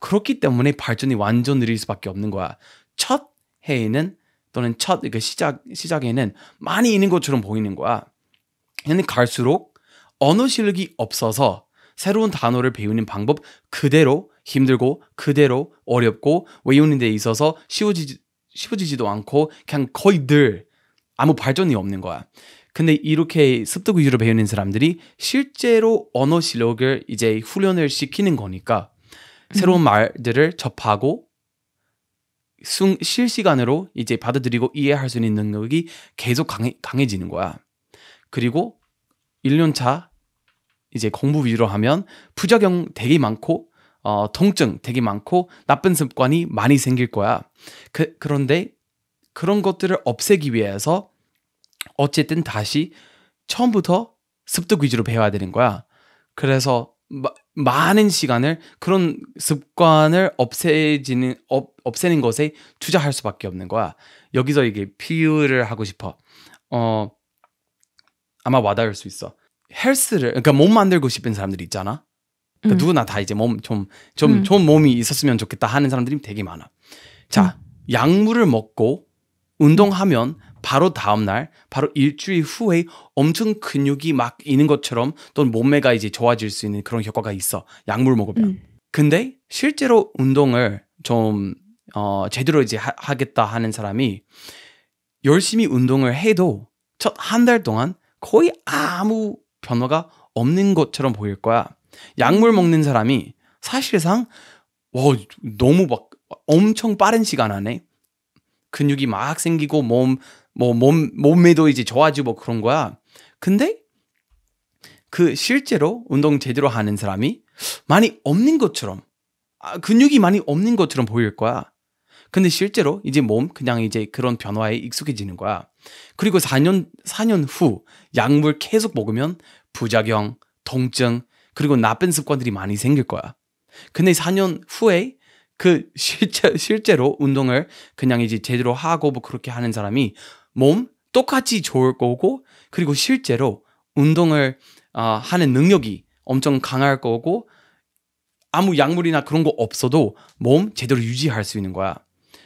S1: 그렇기 때문에 발전이 완전 느릴 수밖에 없는 거야. 첫 해에는 또는 첫 그 시작 시작에는 많이 있는 것처럼 보이는 거야. 근데 갈수록 언어 실력이 없어서 새로운 단어를 배우는 방법 그대로 힘들고 그대로 어렵고 외우는 데 있어서 쉬워지지, 쉬워지지도 않고 그냥 거의 늘 아무 발전이 없는 거야. 근데 이렇게 습득 위주로 배우는 사람들이 실제로 언어 실력을 이제 훈련을 시키는 거니까 새로운 말들을 접하고 순, 실시간으로 이제 받아들이고 이해할 수 있는 능력이 계속 강해, 강해지는 거야. 그리고 1년 차 이제 공부 위주로 하면 부작용 되게 많고 어, 통증 되게 많고 나쁜 습관이 많이 생길 거야. 그, 그런데 그런 것들을 없애기 위해서 어쨌든 다시 처음부터 습득 위주로 배워야 되는 거야. 그래서 마- 많은 시간을 그런 습관을 없애지는 없, 없애는 것에 투자할 수밖에 없는 거야. 여기서 이게 비유를 하고 싶어. 어 아마 와닿을 수 있어. 헬스를 그러니까 몸 만들고 싶은 사람들이 있잖아. 그러니까
S2: 음.
S1: 누구나 다 이제 몸 좀좀
S2: 음.
S1: 좋은 몸이 있었으면 좋겠다 하는 사람들이 되게 많아. 자, 약물을 먹고 운동하면 바로 다음 날, 바로 일주일 후에 엄청 근육이 막 있는 것처럼 또는 몸매가 이제 좋아질 수 있는 그런 효과가 있어. 약물 먹으면.
S2: 음.
S1: 근데 실제로 운동을 좀 어, 제대로 이제 하, 겠다 하는 사람이 열심히 운동을 해도 첫 한 달 동안 거의 아무 변화가 없는 것처럼 보일 거야. 약물 먹는 사람이 사실상 와 너무 막 엄청 빠른 시간 안에 근육이 막 생기고 몸 뭐 몸 몸매도 이제 좋아지고 그런 거야. 근데 그 실제로 운동 제대로 하는 사람이 많이 없는 것처럼 아, 근육이 많이 없는 것처럼 보일 거야. 근데 실제로 이제 몸 그냥 이제 그런 변화에 익숙해지는 거야. 그리고 4년 4년 후 약물 계속 먹으면 부작용, 통증 그리고 나쁜 습관들이 많이 생길 거야. 근데 4년 후에 그 실제 실제로 운동을 그냥 이제 제대로 하고 뭐 그렇게 하는 사람이 몸 똑같이 좋을 거고 그리고 실제로 운동을 어, 하는 능력이 엄청 강할 거고 아무 약물이나 그런 거 없어도 몸 제대로 유지할 수 있는 거야.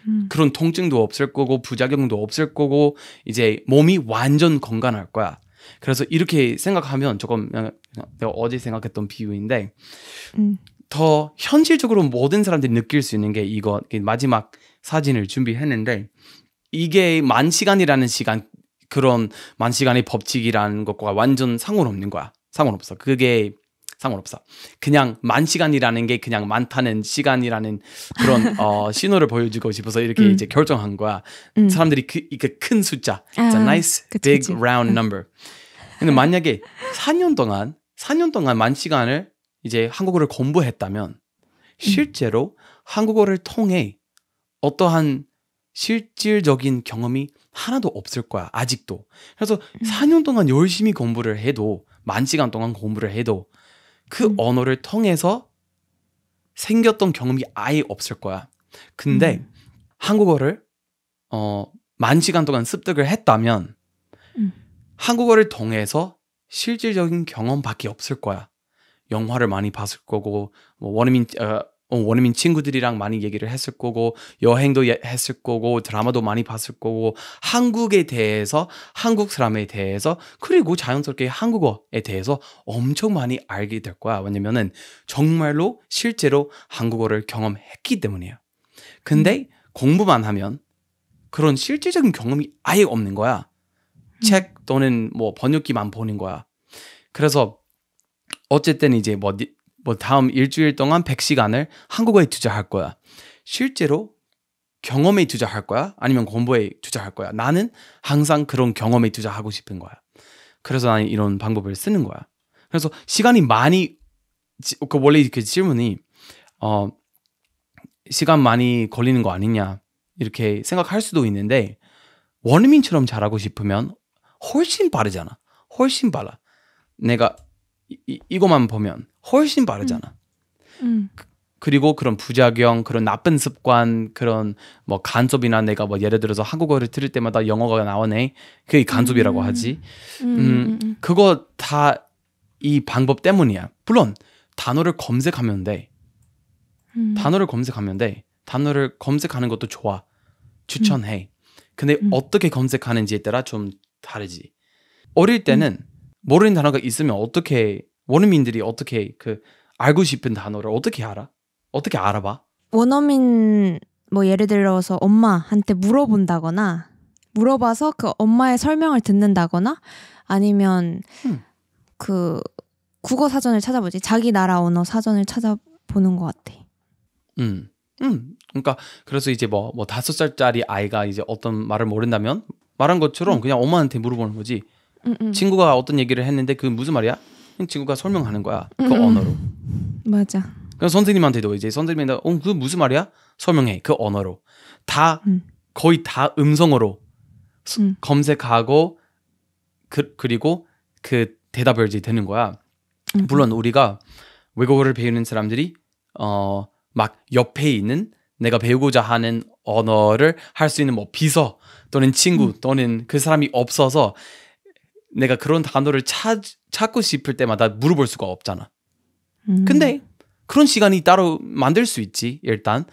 S2: 음.
S1: 그런 통증도 없을 거고 부작용도 없을 거고 이제 몸이 완전 건강할 거야. 그래서 이렇게 생각하면 조금 어, 내가 어제 생각했던 비유인데
S2: 음.
S1: 더 현실적으로 모든 사람들이 느낄 수 있는 게 이거 마지막 사진을 준비했는데 이게 만 시간이라는 시간 그런 만 시간의 법칙이라는 것과 완전 상관없는 거야. 상관없어. 그게 상관없어. 그냥 만 시간이라는 게 그냥 많다는 시간이라는 그런 어, 신호를 보여주고 싶어서 이렇게
S2: 음.
S1: 이제 결정한 거야.
S2: 음.
S1: 사람들이 그, 이그 큰 숫자. It's a
S2: 아,
S1: nice
S2: 그치,
S1: big
S2: 그치.
S1: round
S2: 응.
S1: number. 근데 만약에 4년 동안 4년 동안 만 시간을 이제 한국어를 공부했다면 실제로 한국어를 통해 어떠한 실질적인 경험이 하나도 없을 거야. 아직도. 그래서 4년 동안 열심히 공부를 해도 만 시간 동안 공부를 해도 그
S2: 음.
S1: 언어를 통해서 생겼던 경험이 아예 없을 거야. 근데
S2: 음.
S1: 한국어를 어, 만 시간 동안 습득을 했다면
S2: 음.
S1: 한국어를 통해서 실질적인 경험밖에 없을 거야. 영화를 많이 봤을 거고 뭐 원어민 어, 어, 원어민 친구들이랑 많이 얘기를 했을 거고 여행도 예- 했을 거고 드라마도 많이 봤을 거고 한국에 대해서 한국 사람에 대해서 그리고 자연스럽게 한국어에 대해서 엄청 많이 알게 될 거야. 왜냐면은 정말로 실제로 한국어를 경험했기 때문이에요. 근데 공부만 하면 그런 실질적인 경험이 아예 없는 거야. 책 또는 뭐 번역기만 보는 거야. 그래서 어쨌든 이제 뭐, 니- 뭐 다음 일주일 동안 100시간을 한국어에 투자할 거야. 실제로 경험에 투자할 거야? 아니면 공부에 투자할 거야? 나는 항상 그런 경험에 투자하고 싶은 거야. 그래서 나는 이런 방법을 쓰는 거야. 그래서 시간이 많이 지- 그 원래 그 질문이 어 시간 많이 걸리는 거 아니냐 이렇게 생각할 수도 있는데 원어민처럼 잘하고 싶으면 훨씬 빠르잖아. 훨씬 빨라. 내가 이, 이, 이거만 보면 훨씬 빠르잖아.
S2: 음.
S1: 그리고 그런 부작용, 그런 나쁜 습관, 그런 뭐 간섭이나 내가 뭐 예를 들어서 한국어를 들을 때마다 영어가 나오네. 그게 간섭이라고
S2: 음.
S1: 하지.
S2: 음.
S1: 음,
S2: 음. 음.
S1: 그거 다 이 방법 때문이야. 물론 단어를 검색하면 돼.
S2: 음.
S1: 단어를 검색하면 돼. 단어를 검색하는 것도 좋아. 추천해. 근데
S2: 음.
S1: 어떻게 검색하는지에 따라 좀 다르지. 어릴 때는 모르는 단어가 있으면 어떻게 원어민들이 어떻게 그 알고 싶은 단어를 어떻게 알아? 어떻게 알아봐?
S2: 원어민 뭐 예를 들어서 엄마한테 물어본다거나 물어봐서 그 엄마의 설명을 듣는다거나 아니면
S1: 음.
S2: 그 국어 사전을 찾아보지 자기 나라 언어 사전을 찾아보는 것 같아.
S1: 음. 음. 그러니까 그래서 이제 뭐뭐 다섯 살짜리 아이가 이제 어떤 말을 모른다면 말한 것처럼 그냥 엄마한테 물어보는 거지.
S2: 음, 음.
S1: 친구가 어떤 얘기를 했는데 그 무슨 말이야? 친구가 설명하는 거야. 그
S2: 음, 음.
S1: 언어로.
S2: 맞아.
S1: 그래서 선생님한테도 이제 선생님한테 어, 그 무슨 말이야? 설명해. 그 언어로. 다
S2: 음.
S1: 거의 다 음성어로 수-
S2: 음.
S1: 검색하고 그, 그리고 그 대답을 이제 되는 거야.
S2: 음,
S1: 물론 우리가 외국어를 배우는 사람들이 어 막 옆에 있는 내가 배우고자 하는 언어를 할 수 있는 뭐 비서 또는 친구
S2: 음.
S1: 또는 그 사람이 없어서 내가 그런 단어를 찾, 찾고 싶을 때마다 물어볼 수가 없잖아.
S2: 음.
S1: 근데 그런 시간이 따로 만들 수 있지 일단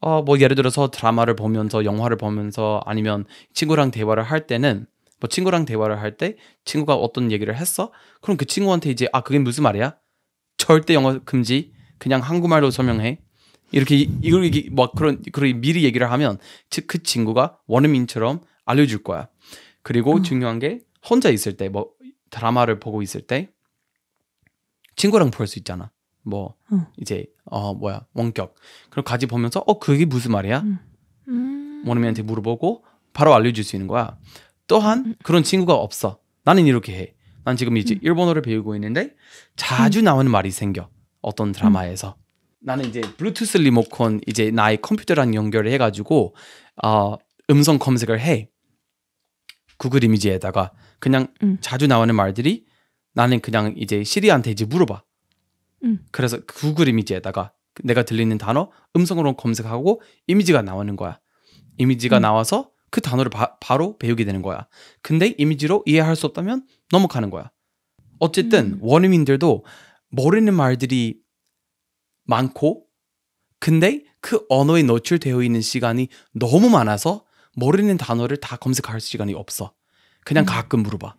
S1: 어 뭐 예를 들어서 드라마를 보면서 영화를 보면서 아니면 친구랑 대화를 할 때는 뭐 친구랑 대화를 할 때 친구가 어떤 얘기를 했어 그럼 그 친구한테 이제 아 그게 무슨 말이야 절대 영어 금지 그냥 한국말로 설명해 이렇게 이- 이걸 이게 뭐 그런 그런 미리 얘기를 하면 즉 그 친구가 원어민처럼 알려줄 거야 그리고
S2: 어.
S1: 중요한 게 혼자 있을 때 뭐 드라마를 보고 있을 때 친구랑 볼 수 있잖아. 뭐
S2: 어.
S1: 이제 어 뭐야 원격. 그럼 같이 보면서 어 그게 무슨 말이야?
S2: 음. 음.
S1: 원어민한테 물어보고 바로 알려줄 수 있는 거야. 또한 그런 친구가 없어. 나는 이렇게 해 난 지금 이제 일본어를 배우고 있는데 자주 나오는 말이 생겨. 어떤 드라마에서. 나는 이제 블루투스 리모컨 이제 나의 컴퓨터랑 연결을 해가지고 어 음성 검색을 해 구글 이미지에다가 그냥
S2: 음.
S1: 자주 나오는 말들이 나는 그냥 이제 시리한테 이제 물어봐
S2: 음.
S1: 그래서 구글 이미지에다가 내가 들리는 단어 음성으로 검색하고 이미지가 나오는 거야. 이미지가
S2: 음.
S1: 나와서 그 단어를 바, 로 배우게 되는 거야. 근데 이미지로 이해할 수 없다면 넘어가는 거야. 어쨌든
S2: 음.
S1: 원어민들도 모르는 말들이 많고 근데 그 언어에 노출되어 있는 시간이 너무 많아서 모르는 단어를 다 검색할 시간이 없어. 그냥
S2: 음.
S1: 가끔 물어봐.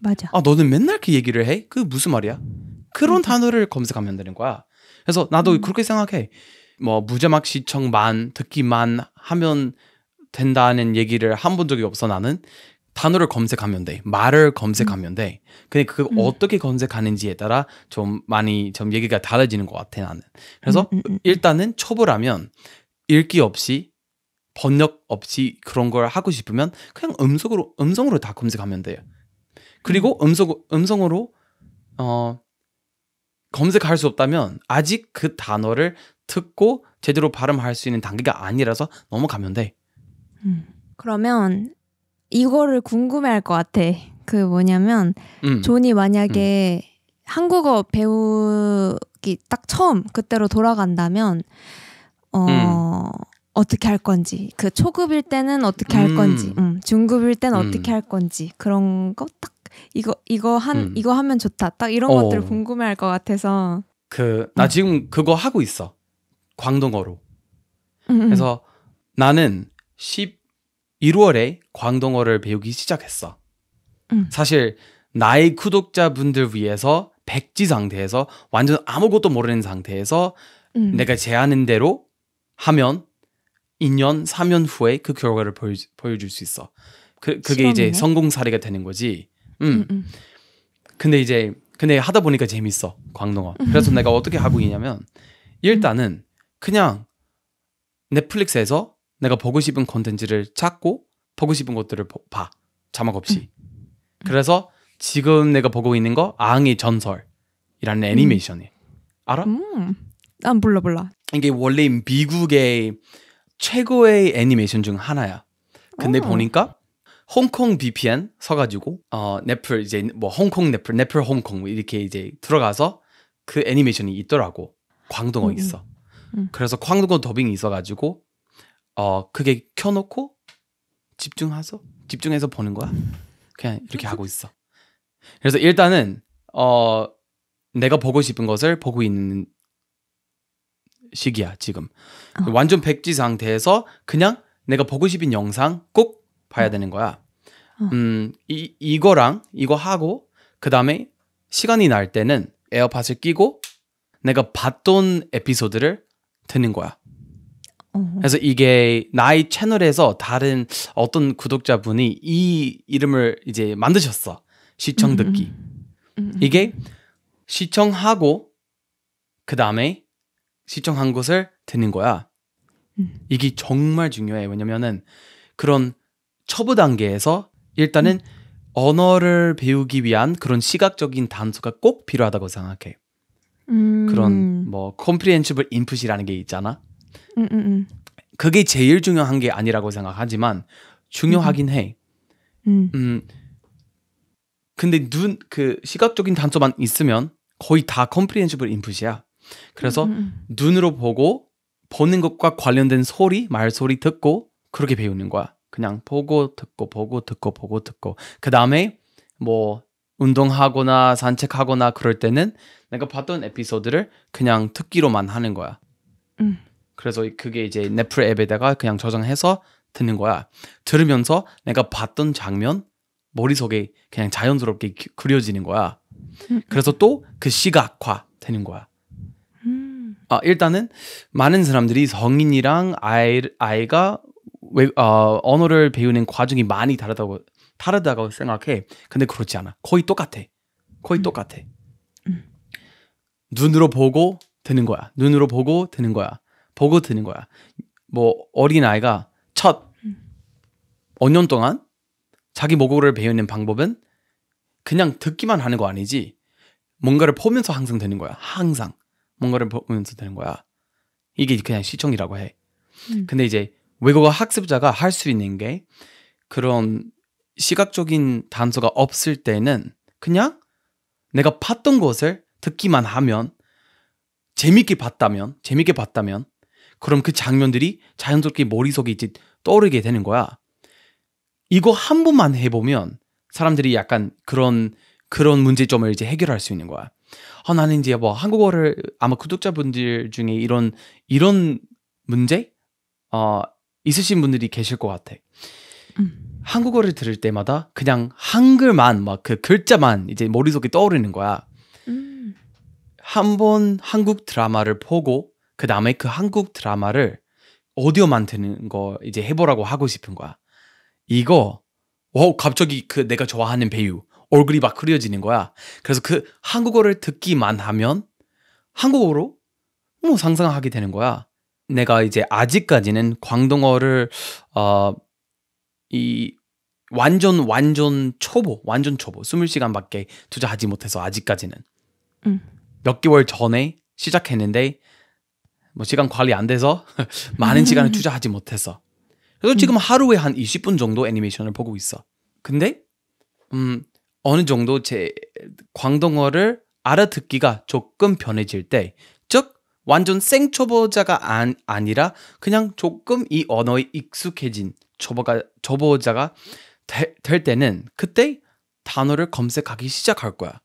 S2: 맞아.
S1: 아 너는 맨날 그 얘기를 해? 그 무슨 말이야? 그런
S2: 음.
S1: 단어를 검색하면 되는 거야. 그래서 나도
S2: 음.
S1: 그렇게 생각해. 뭐 무자막 시청만 듣기만 하면 된다는 얘기를 한 본 적이 없어 나는 단어를 검색하면 돼. 말을 검색하면 돼. 근데 그
S2: 음.
S1: 어떻게 검색하는지에 따라 좀 많이 좀 얘기가 달라지는 것 같아 나는. 그래서
S2: 음, 음, 음.
S1: 일단은 초보라면 읽기 없이 번역 없이 그런 걸 하고 싶으면 그냥 음성으로 음성으로 다 검색하면 돼요. 그리고 음성 음성으로 어 검색할 수 없다면 아직 그 단어를 듣고 제대로 발음할 수 있는 단계가 아니라서 넘어가면 돼.
S2: 음. 그러면 이거를 궁금해할 것 같아. 그 뭐냐면
S1: 음.
S2: 존이 만약에 한국어 배우기 딱 처음 그때로 돌아간다면 어
S1: 음.
S2: 어떻게 할 건지 그 초급일 때는 어떻게 할
S1: 음.
S2: 건지 음, 중급일 때는
S1: 음.
S2: 어떻게 할 건지 그런 거 딱 이거 이거 한
S1: 음.
S2: 이거 하면 좋다 딱 이런
S1: 어.
S2: 것들을 궁금해할 것 같아서
S1: 그나
S2: 음.
S1: 지금 그거 하고 있어. 광동어로.
S2: 음, 음.
S1: 그래서 나는 11월에 광동어를 배우기 시작했어.
S2: 음.
S1: 사실 나의 구독자분들 위해서 백지 상태에서 완전 아무것도 모르는 상태에서
S2: 음.
S1: 내가 제안한 대로 하면 2년, 3년 후에 그 결과를 보여, 보여줄 수 있어. 그, 그게 이제
S2: 실험이네.
S1: 성공 사례가 되는 거지. 음.
S2: 음, 음.
S1: 근데 이제 근데 하다 보니까 재밌어 광동어. 그래서 내가 어떻게 하고 있냐면 일단은 그냥 넷플릭스에서 내가 보고 싶은 콘텐츠를 찾고 보고 싶은 것들을 보- 봐 자막 없이. 그래서 지금 내가 보고 있는 거 앙의 전설이라는 애니메이션이 알아?
S2: 음. 난 몰라 몰라.
S1: 이게 원래 미국의 최고의 애니메이션 중 하나야. 근데
S2: 어.
S1: 보니까 홍콩 VPN 서가지고 어 넷플 이제 뭐 홍콩 넷플 넷플 홍콩 이렇게 이제 들어가서 그 애니메이션이 있더라고. 광동어
S2: 음, 음.
S1: 있어.
S2: 음.
S1: 그래서 광동어 더빙이 있어가지고 어 그게 켜놓고 집중해서 집중해서 보는 거야. 그냥 이렇게 하고 있어. 그래서 일단은 어 내가 보고 싶은 것을 보고 있는 시기야 지금.
S2: 어.
S1: 완전 백지 상태에서 그냥 내가 보고 싶은 영상 꼭 봐야 되는 거야.
S2: 어.
S1: 음, 이, 이거랑 이거 하고, 그 다음에 시간이 날 때는 에어팟을 끼고 내가 봤던 에피소드를 듣는 거야.
S2: 어.
S1: 그래서 이게 나의 채널에서 다른 어떤 구독자분이 이 이름을 이제 만드셨어. 시청 듣기.
S2: 음, 음.
S1: 이게 시청하고 그 다음에 시청한 것을 듣는 거야.
S2: 음.
S1: 이게 정말 중요해. 왜냐면은 그런 초보 단계에서 일단은 언어를 배우기 위한 그런 시각적인 단서가 꼭 필요하다고 생각해.
S2: 음.
S1: 그런 뭐 comprehensible input이라는 게 있잖아.
S2: 음, 음, 음.
S1: 그게 제일 중요한 게 아니라고 생각하지만 중요하긴 해.
S2: 음.
S1: 음. 근데 눈 그 시각적인 단서만 있으면 거의 다 comprehensible input이야. 그래서
S2: 음, 음,
S1: 눈으로 보고 보는 것과 관련된 소리, 말소리 듣고 그렇게 배우는 거야. 그냥 보고 듣고 보고 듣고 보고 듣고 그 다음에 뭐 운동하거나 산책하거나 그럴 때는 내가 봤던 에피소드를 그냥 듣기로만 하는 거야.
S2: 음.
S1: 그래서 그게 이제 넷플 앱에다가 그냥 저장해서 듣는 거야. 들으면서 내가 봤던 장면 머릿속에 그냥 자연스럽게 기- 그려지는 거야.
S2: 음.
S1: 그래서 또 그 시각화 되는 거야.
S2: 음.
S1: 아, 일단은 많은 사람들이 성인이랑 아이, 아이가 외, 어, 언어를 배우는 과정이 많이 다르다고 다르다고 생각해. 근데 그렇지 않아. 거의 똑같아. 거의 똑같아.
S2: 음.
S1: 눈으로 보고 듣는 거야. 눈으로 보고 듣는 거야. 보고 듣는 거야. 뭐 어린 아이가 첫 5년 동안 자기 모국어를 배우는 방법은 그냥 듣기만 하는 거 아니지. 뭔가를 보면서 항상 되는 거야. 항상. 뭔가를 보면서 되는 거야. 이게 그냥 시청이라고 해.
S2: 음.
S1: 근데 이제 외국어 학습자가 할 수 있는 게 그런 시각적인 단서가 없을 때는 그냥 내가 봤던 것을 듣기만 하면 재밌게 봤다면 재밌게 봤다면 그럼 그 장면들이 자연스럽게 머릿속에 이제 떠오르게 되는 거야. 이거 한 번만 해보면 사람들이 약간 그런 그런 문제점을 이제 해결할 수 있는 거야. 아, 나는 이제 뭐 한국어를 아마 구독자분들 중에 이런 이런 문제 어 있으신 분들이 계실 것 같아.
S2: 음.
S1: 한국어를 들을 때마다 그냥 한글만 막 그 글자만 이제 머릿속에 떠오르는 거야.
S2: 음.
S1: 한번 한국 드라마를 보고 그 다음에 그 한국 드라마를 오디오만 듣는 거 이제 해보라고 하고 싶은 거야. 이거 어 갑자기 그 내가 좋아하는 배우 얼굴이 막 그려지는 거야. 그래서 그 한국어를 듣기만 하면 한국어로 뭐 상상하게 되는 거야. 내가 이제 아직까지는 광동어를 어 이 완전 완전 초보 완전 초보 20시간밖에 투자하지 못해서 아직까지는
S2: 음.
S1: 몇 개월 전에 시작했는데 뭐 시간 관리 안 돼서 많은 시간을 투자하지 못해서 그래서 지금 하루에 한 20분 정도 애니메이션을 보고 있어. 근데 음 어느 정도 제 광동어를 알아듣기가 조금 변해질 때, 즉 완전 생 초보자가 안, 아니라 그냥 조금 이 언어에 익숙해진 초보가 초보자가 되, 될 때는 그때 단어를 검색하기 시작할 거야.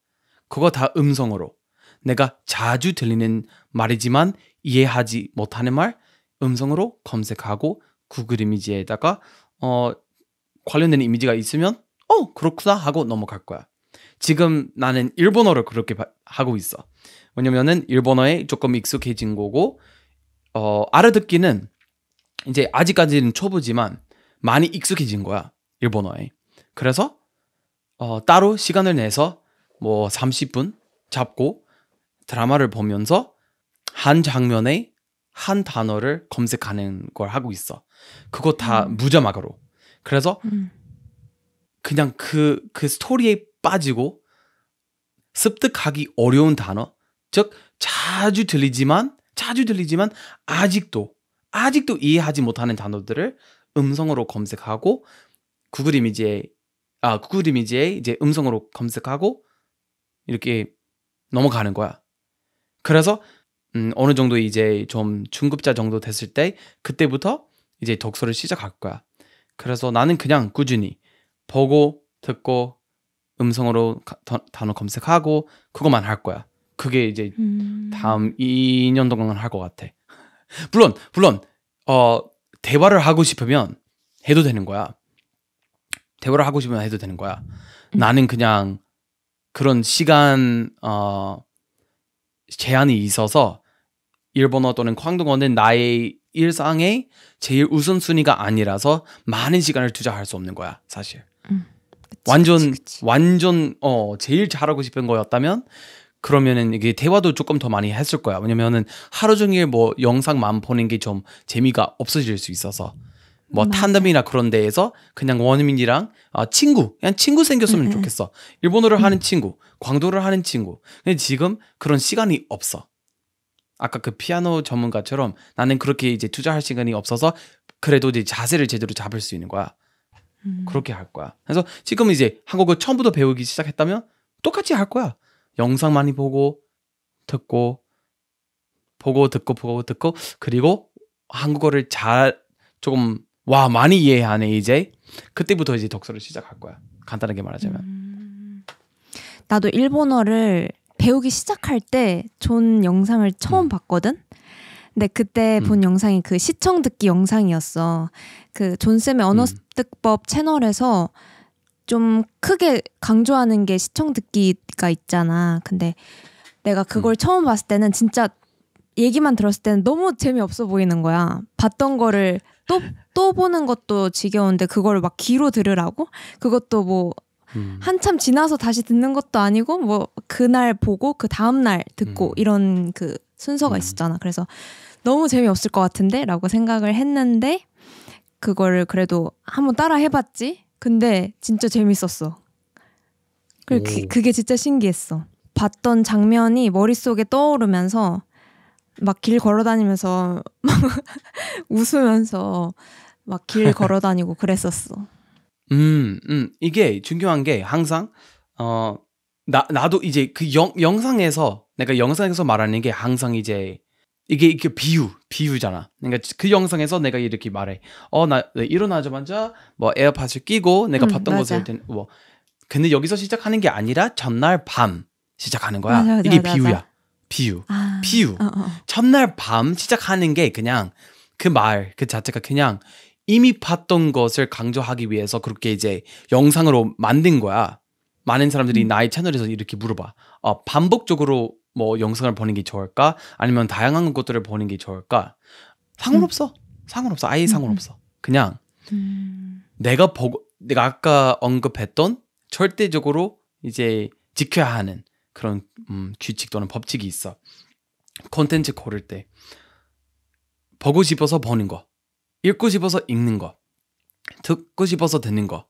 S1: 그거 다 음성으로. 내가 자주 들리는 말이지만 이해하지 못하는 말 음성으로 검색하고 구글 이미지에다가 어 관련된 이미지가 있으면 어 그렇구나 하고 넘어갈 거야. 지금 나는 일본어를 그렇게 바, 하고 있어. 왜냐면은 일본어에 조금 익숙해진 거고 어 알아듣기는 이제 아직까지는 초보지만 많이 익숙해진 거야 일본어에. 그래서 어 따로 시간을 내서 뭐 30분 잡고 드라마를 보면서 한 장면에 한 단어를 검색하는 걸 하고 있어. 그거 다
S2: 음.
S1: 무자막으로. 그래서
S2: 음.
S1: 그냥 그, 그 스토리에 빠지고 습득하기 어려운 단어, 즉, 자주 들리지만, 자주 들리지만, 아직도, 아직도 이해하지 못하는 단어들을 음성으로 검색하고, 구글 이미지에, 아, 구글 이미지에 이제 음성으로 검색하고, 이렇게 넘어가는 거야. 그래서, 음, 어느 정도 이제 좀 중급자 정도 됐을 때, 그때부터 이제 독서를 시작할 거야. 그래서 나는 그냥 꾸준히 보고 듣고 음성으로 가- 더- 단어 검색하고 그것만 할 거야. 그게 이제
S2: 음.
S1: 다음 2년 동안 할 것 같아. 물론 물론 어 대화를 하고 싶으면 해도 되는 거야. 대화를 하고 싶으면 해도 되는 거야.
S2: 음.
S1: 나는 그냥 그런 시간 어 제한이 있어서 일본어 또는 광동어는 나의 일상의 제일 우선순위가 아니라서 많은 시간을 투자할 수 없는 거야, 사실.
S2: 그치,
S1: 완전
S2: 그치, 그치.
S1: 완전 어 제일 잘하고 싶은 거였다면 그러면은 이게 대화도 조금 더 많이 했을 거야. 왜냐면은 하루 종일 뭐 영상만 보는 게 좀 재미가 없어질 수 있어서 뭐
S2: 맞아.
S1: 탄덤이나 그런 데에서 그냥 원민이랑 아, 친구 그냥 친구 생겼으면
S2: 응, 응.
S1: 좋겠어. 일본어를 하는 친구, 광도를 하는 친구. 근데 지금 그런 시간이 없어. 아까 그 피아노 전문가처럼 나는 그렇게 이제 투자할 시간이 없어서 그래도 이제 자세를 제대로 잡을 수 있는 거야.
S2: 음.
S1: 그렇게 할 거야. 그래서 지금 이제 한국어 처음부터 배우기 시작했다면 똑같이 할 거야. 영상 많이 보고 듣고 보고 듣고 보고 듣고 그리고 한국어를 잘 조금 와 많이 이해하네 이제 그때부터 이제 독서를 시작할 거야. 간단하게 말하자면.
S2: 음. 나도 일본어를 배우기 시작할 때 존 영상을 처음
S1: 음.
S2: 봤거든. 근데 그때
S1: 음.
S2: 본 영상이 그 시청 듣기 영상이었어. 그 존쌤의 언어
S1: 음.
S2: 습득법 채널에서 좀 크게 강조하는 게 시청 듣기가 있잖아. 근데 내가 그걸 처음 봤을 때는 진짜 얘기만 들었을 때는 너무 재미없어 보이는 거야. 봤던 거를 또, 또 보는 것도 지겨운데 그거를 막 귀로 들으라고? 그것도 뭐
S1: 음.
S2: 한참 지나서 다시 듣는 것도 아니고 뭐 그날 보고 그 다음 날 듣고
S1: 음.
S2: 이런 그 순서가
S1: 음.
S2: 있었잖아. 그래서 너무 재미없을 것 같은데라고 생각을 했는데 그거를 그래도 한번 따라 해봤지. 근데 진짜 재밌었어. 그
S1: 오.
S2: 그게 진짜 신기했어. 봤던 장면이 머릿속에 떠오르면서 막 길 걸어다니면서 막 웃으면서 막 길 걸어다니고 그랬었어.
S1: 음, 음, 이게 중요한 게 항상, 어, 나, 나도 이제 그 영, 영상에서, 내가 영상에서 말하는 게 항상 이제, 이게, 이게 비유, 비유잖아. 그러니까 그 영상에서 내가 이렇게 말해. 어, 나, 네, 일어나자마자 뭐 에어팟을 끼고 내가
S2: 음,
S1: 봤던
S2: 맞아.
S1: 것을, 된- 뭐. 근데 여기서 시작하는 게 아니라 전날 밤 시작하는 거야.
S2: 맞아, 맞아,
S1: 이게. 비유야. 비유.
S2: 아,
S1: 비유.
S2: 어, 어.
S1: 첫날 밤 시작하는 게 그냥 그 말 그 자체가 그냥 이미 봤던 것을 강조하기 위해서 그렇게 이제 영상으로 만든 거야. 많은 사람들이
S2: 음.
S1: 나의 채널에서 이렇게 물어봐. 어, 반복적으로 뭐 영상을 보는 게 좋을까? 아니면 다양한 것들을 보는 게 좋을까? 상관없어. 상관없어. 아예
S2: 음,
S1: 상관없어. 그냥
S2: 음.
S1: 내가 보고 내가 아까 언급했던 절대적으로 이제 지켜야 하는 그런 음, 규칙 또는 법칙이 있어. 콘텐츠 고를 때 보고 싶어서 보는 거, 읽고 싶어서 읽는 거, 듣고 싶어서 듣는 거,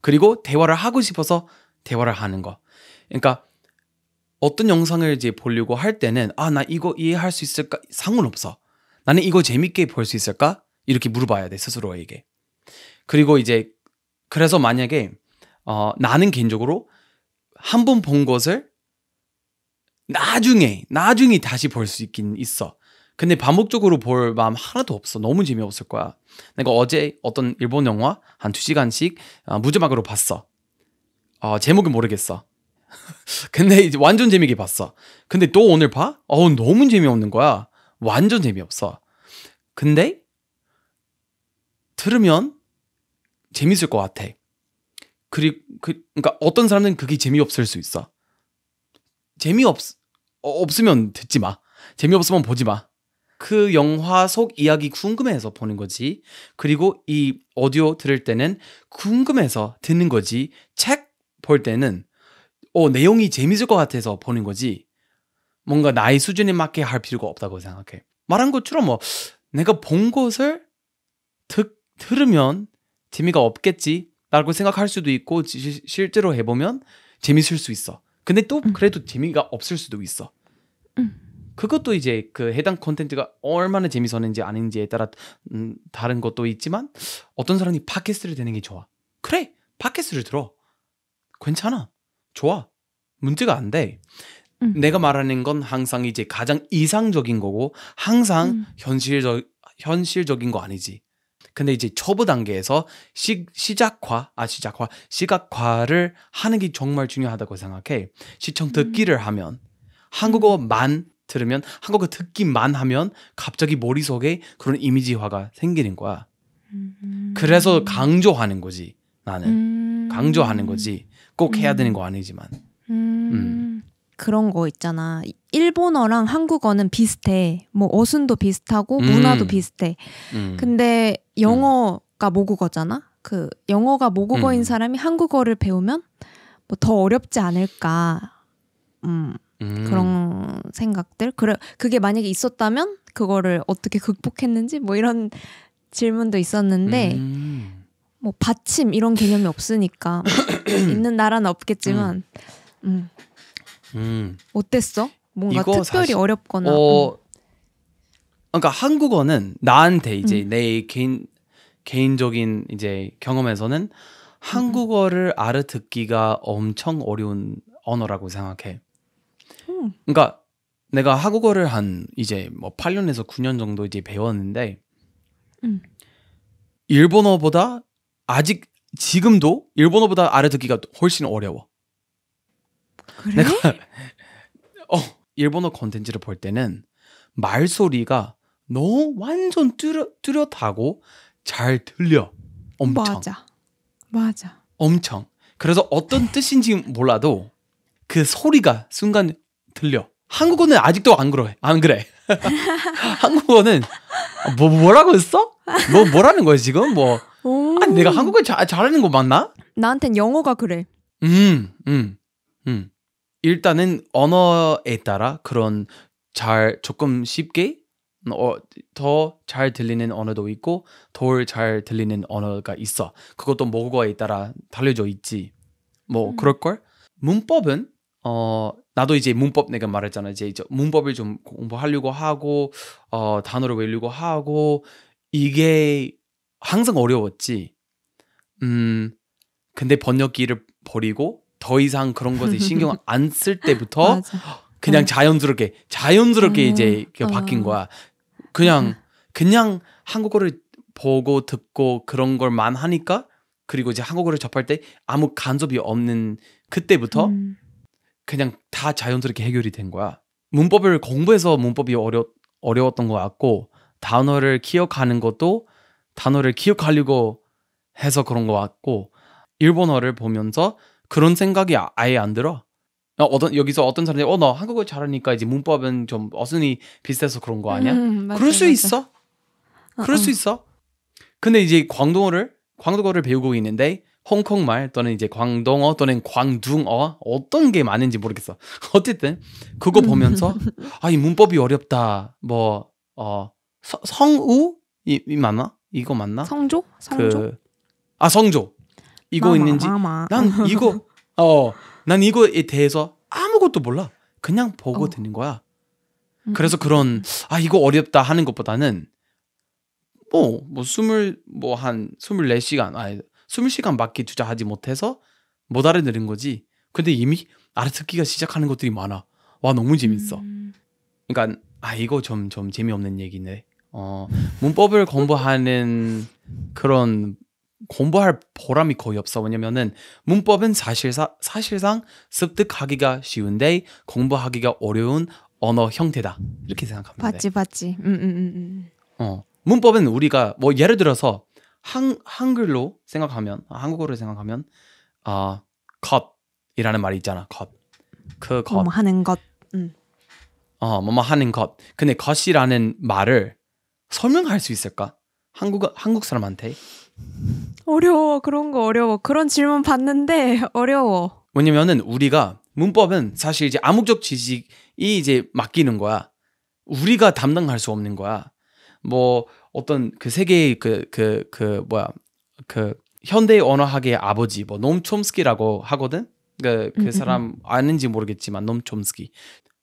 S1: 그리고 대화를 하고 싶어서 대화를 하는 거. 그러니까 어떤 영상을 이제 보려고 할 때는 아 나 이거 이해할 수 있을까 상관없어. 나는 이거 재밌게 볼 수 있을까 이렇게 물어봐야 돼 스스로에게. 그리고 이제 그래서 만약에 어, 나는 개인적으로 한 번 본 것을 나중에 나중에 다시 볼 수 있긴 있어. 근데 반복적으로 볼 마음 하나도 없어. 너무 재미없을 거야. 내가 어제 어떤 일본 영화 한 두 시간씩 어, 무제막으로 봤어. 어, 제목은 모르겠어. 근데 이제 완전 재미있게 봤어. 근데 또 오늘 봐? 어 너무 재미없는 거야. 완전 재미없어. 근데 들으면 재밌을 것 같아. 그리 그 그러니까 어떤 사람은 그게 재미없을 수 있어. 재미없 어, 없으면 듣지 마. 재미없으면 보지 마. 그 영화 속 이야기 궁금해서 보는 거지. 그리고 이 오디오 들을 때는 궁금해서 듣는 거지. 책 볼 때는 어 내용이 재밌을 것 같아서 보는 거지. 뭔가 나의 수준에 맞게 할 필요가 없다고 생각해. 말한 것처럼 뭐 내가 본 것을 듣, 들으면 재미가 없겠지. 라고 생각할 수도 있고 지, 실제로 해보면 재밌을 수 있어. 근데 또
S2: 음.
S1: 그래도 재미가 없을 수도 있어.
S2: 음.
S1: 그것도 이제 그 해당 콘텐츠가 얼마나 재밌었는지 아닌지에 따라 음, 다른 것도 있지만 어떤 사람이 팟캐스트를 듣는 게 좋아. 그래, 팟캐스트를 들어. 괜찮아. 좋아. 문제가 안 돼.
S2: 음.
S1: 내가 말하는 건 항상 이제 가장 이상적인 거고 항상
S2: 음.
S1: 현실적 현실적인 거 아니지. 근데 이제 초보 단계에서 시, 시작화, 아 시작화, 시각화를 하는 게 정말 중요하다고 생각해. 시청 듣기를 하면 한국어만 들으면 한국어 듣기만 하면 갑자기 머릿속에 그런 이미지화가 생기는 거야.
S2: 음.
S1: 그래서 강조하는 거지. 나는
S2: 음.
S1: 강조하는 거지. 꼭 해야
S2: 음.
S1: 되는 거 아니지만.
S2: 음. 그런 거 있잖아. 일본어랑 한국어는 비슷해. 뭐 어순도 비슷하고
S1: 음.
S2: 문화도 비슷해.
S1: 음.
S2: 근데 영어가 모국어잖아. 그 영어가 모국어인
S1: 음.
S2: 사람이 한국어를 배우면 뭐 더 어렵지 않을까. 음,
S1: 음.
S2: 그런 생각들. 그래 그게 만약에 있었다면 그거를 어떻게 극복했는지 뭐 이런 질문도 있었는데
S1: 음.
S2: 뭐 받침 이런 개념이 없으니까 있는 나라는 없겠지만 음.
S1: 음.
S2: 어땠어? 뭔가 특별히
S1: 사실-
S2: 어렵거나
S1: 어, 그러니까 한국어는 나한테 이제
S2: 음.
S1: 내 개인 개인적인 이제 경험에서는 한국어를 알아듣기가 엄청 어려운 언어라고 생각해.
S2: 음.
S1: 그러니까 내가 한국어를 한 이제 뭐 8년에서 9년 정도 이제 배웠는데
S2: 음.
S1: 일본어보다 아직 지금도 일본어보다 알아듣기가 훨씬 어려워.
S2: 그래?
S1: 내가 어 일본어 콘텐츠를 볼 때는 말소리가 너무 완전 뚜렷, 뚜렷하고 잘 들려. 엄청
S2: 맞아. 맞아.
S1: 엄청. 그래서 어떤 뜻인지 몰라도 그 소리가 순간 들려. 한국어는 아직도 안 그래. 안 그래. 한국어는 뭐 뭐라고 했어? 뭐 뭐라는 거야 지금? 뭐
S2: 오.
S1: 아니 내가 한국어 잘 잘하는 거 맞나?
S2: 나한텐 영어가 그래.
S1: 음, 음, 음. 일단은 언어에 따라 그런 잘 조금 쉽게 어, 더 잘 들리는 언어도 있고 덜 잘 들리는 언어가 있어. 그것도 모국어에 따라 달려져 있지. 뭐
S2: 음.
S1: 그럴 걸. 문법은 어 나도 이제 문법 내가 말했잖아. 이제 이제 문법을 좀 공부하려고 하고 어 단어를 외우려고 하고 이게 항상 어려웠지. 음 근데 번역기를 버리고 더 이상 그런 것에 신경 안 쓸 때부터. 그냥
S2: 어.
S1: 자연스럽게 자연스럽게
S2: 어,
S1: 이제
S2: 어.
S1: 바뀐 거야. 그냥 그냥 한국어를 보고 듣고 그런 걸만 하니까 그리고 이제 한국어를 접할 때 아무 간섭이 없는 그때부터
S2: 음.
S1: 그냥 다 자연스럽게 해결이 된 거야. 문법을 공부해서 문법이 어려 어려웠던 것 같고 단어를 기억하는 것도 단어를 기억하려고 해서 그런 것 같고 일본어를 보면서 그런 생각이 아- 아예 안 들어. 어, 어떤 여기서 어떤 사람들이 어너 한국어 잘하니까 이제 문법은 좀 어순이 비슷해서 그런 거 아니야?
S2: 음, 맞아,
S1: 그럴 수
S2: 맞아.
S1: 있어.
S2: 어,
S1: 그럴 수
S2: 어.
S1: 있어. 근데 이제 광동어를 광동어를 배우고 있는데 홍콩 말 또는 이제 광동어 또는 광둥어 어떤 게 맞는지 모르겠어. 어쨌든 그거 보면서 아 이 문법이 어렵다. 뭐어 성우 이, 이 맞나? 이거 맞나?
S2: 성조? 성조?
S1: 그 아 성조 이거
S2: 마마,
S1: 있는지
S2: 마마.
S1: 난 이거 어 난 이거에 대해서 아무것도 몰라. 그냥 보고
S2: 어.
S1: 듣는 거야.
S2: 음,
S1: 그래서 그런 아 이거 어렵다 하는 것보다는 뭐뭐 스물 뭐 한 스물네 시간 아니 스물 시간밖에 투자하지 못해서 못 알아들은 거지. 근데 이미 알아듣기가 시작하는 것들이 많아. 와 너무 재밌어.
S2: 음.
S1: 그러니까 아 이거 좀 좀 재미없는 얘기네. 어 문법을 공부하는 그런 공부할 보람이 거의 없어. 왜냐면은 문법은 사실사, 사실상 습득하기가 쉬운데 공부하기가 어려운 언어 형태다. 이렇게 돼.
S2: 봤지 봤지. 음, 음, 음, 음.
S1: 어. 문법은 우리가 뭐 예를 들어서 한 한글로 생각하면 아, 한국어로 생각하면 아 컷이라는 말이 있잖아. 컷. 그 컷.
S2: 뭐뭐 하는 것. 음.
S1: 어, 뭐뭐 하는 것. 근데 컷이라는 말을 설명할 수 있을까? 한국 한국 사람한테.
S2: 어려워. 그런 거 어려워. 그런 질문 받는데 어려워.
S1: 왜냐면은 우리가 문법은 사실 이제 암묵적 지식이 이제 맡기는 거야. 우리가 담당할 수 없는 거야. 뭐 어떤 그 세계의 그그 그 뭐야 그 현대 언어학의 아버지 뭐놈 촘스키라고 하거든. 그
S2: 음, 음,
S1: 그 사람 아는지 모르겠지만 놈 촘스키.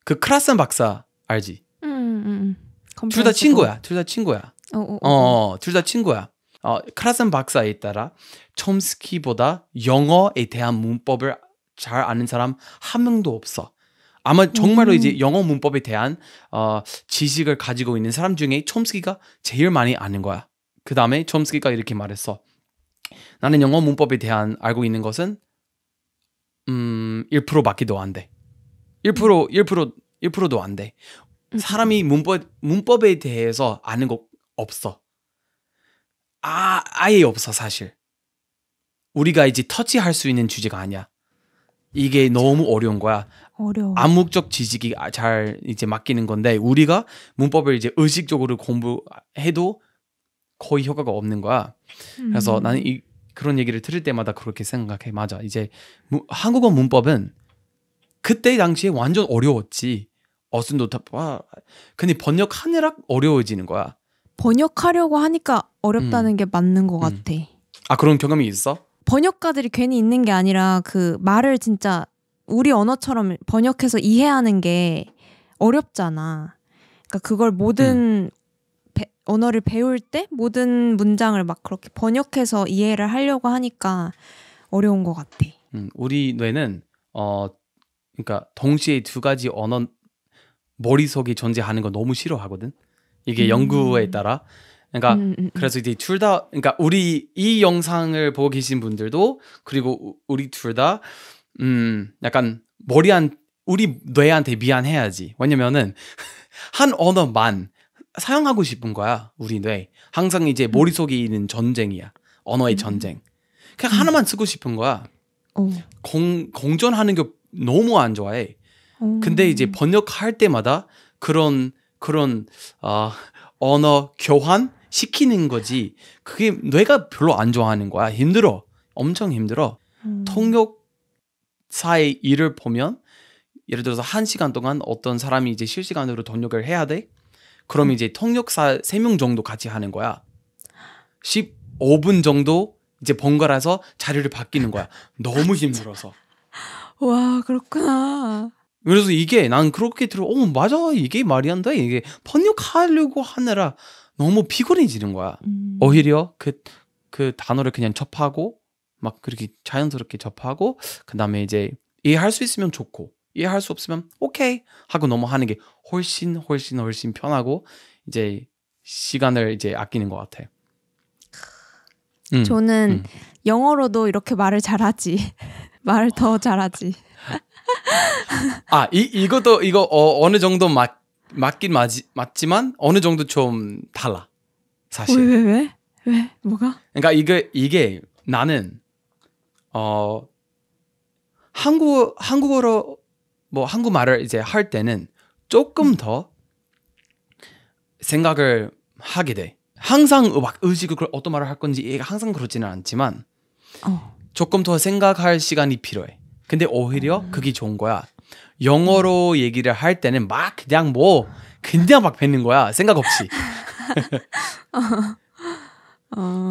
S1: 그 크라슨 박사 알지?
S2: 음, 음, 음.
S1: 둘다 친구야. 둘 다 친구야.
S2: 어, 어, 어.
S1: 어, 둘 다 친구야. 어, 크라슨 박사에 따라 촘스키보다 영어에 대한 문법을 잘 아는 사람 한 명도 없어. 아마 정말로
S2: 음.
S1: 이제 영어 문법에 대한 어, 지식을 가지고 있는 사람 중에 촘스키가 제일 많이 아는 거야. 그 다음에 촘스키가 이렇게 말했어. 나는 영어 문법에 대한 알고 있는 것은 음, 1%밖에도 안 돼. 1% 1% 1%도 안 돼.
S2: 음.
S1: 사람이 문법 문법에 대해서 아는 거 없어. 아 아예 없어 사실. 우리가 이제 터치할 수 있는 주제가 아니야. 이게 너무 어려운 거야.
S2: 어려워.
S1: 암묵적 지식이 아- 잘 이제 맡기는 건데 우리가 문법을 이제 의식적으로 공부해도 거의 효과가 없는 거야. 그래서
S2: 음.
S1: 나는 이 그런 얘기를 들을 때마다 그렇게 생각해. 맞아. 이제 무- 한국어 문법은 그때 당시에 완전 어려웠지. 어순도 다 와. 근데 번역하느라 어려워지는 거야.
S2: 번역하려고 하니까 어렵다는 게 맞는 것
S1: 음.
S2: 같아.
S1: 아 그런 경험이 있어?
S2: 번역가들이 괜히 있는 게 아니라 그 말을 진짜 우리 언어처럼 번역해서 이해하는 게 어렵잖아. 그러니까 그걸 모든 배- 언어를 배울 때 모든 문장을 막 그렇게 번역해서 이해를 하려고 하니까 어려운 것 같아.
S1: 음, 우리 뇌는 어 그러니까 동시에 두 가지 언어 머릿속에 존재하는 거 너무 싫어하거든. 이게
S2: 음.
S1: 연구에 따라. 그러니까
S2: 음, 음, 음.
S1: 그래서 이제 둘 다 그러니까 우리 이 영상을 보고 계신 분들도 그리고 우- 우리 둘 다 음, 약간 머리한 우리 뇌한테 미안해야지. 왜냐면은 한 언어만 사용하고 싶은 거야. 우리 뇌. 항상 이제 머릿속에 있는 전쟁이야. 언어의
S2: 음.
S1: 전쟁. 그냥 하나만 쓰고 싶은 거야.
S2: 어.
S1: 공, 공존하는 게 너무 안 좋아해.
S2: 어.
S1: 근데 이제 번역할 때마다 그런 그런 어, 언어 교환 시키는 거지. 그게 뇌가 별로 안 좋아하는 거야. 힘들어. 엄청 힘들어.
S2: 음.
S1: 통역 사의 일을 보면 예를 들어서 한 시간 동안 어떤 사람이 이제 실시간으로 통역을 해야 돼. 그럼 이제 통역사 세 명 정도 같이 하는 거야. 15분 정도 이제 번갈아서 자리를 바뀌는 거야. 너무 힘들어서.
S2: 와 그렇구나.
S1: 그래서 이게 난 그렇게 들어, 어, 맞아. 이게 말이 안 돼. 이게 번역하려고 하느라 너무 피곤해지는 거야.
S2: 음.
S1: 오히려 그, 그 단어를 그냥 접하고, 막 그렇게 자연스럽게 접하고, 그 다음에 이제 이해할 수 있으면 좋고, 이해할 수 없으면 오케이 하고 넘어가는 게 훨씬, 훨씬, 훨씬 편하고, 이제 시간을 이제 아끼는 것 같아. 음,
S2: 저는
S1: 음.
S2: 영어로도 이렇게 말을 잘하지. 말을 더 잘하지.
S1: 아, 이, 이것도, 이거 어, 어느 정도 맞, 맞긴 맞, 맞지만, 어느 정도 좀 달라. 사실.
S2: 왜왜 왜? 왜? 뭐가?
S1: 그러니까 이게 이게 나는 어 한국 한국어로 뭐 한국말을 이제 할 때는 조금 더 생각을 하게 돼. 항상 막 의식을 어떤 말을 할 건지 얘가 항상 그렇지는 않지만
S2: 어.
S1: 조금 더 생각할 시간이 필요해. 근데 오히려 그게 좋은 거야. 영어로 얘기를 할 때는 막 그냥 뭐 그냥 막 뱉는 거야. 생각 없이.
S2: 어...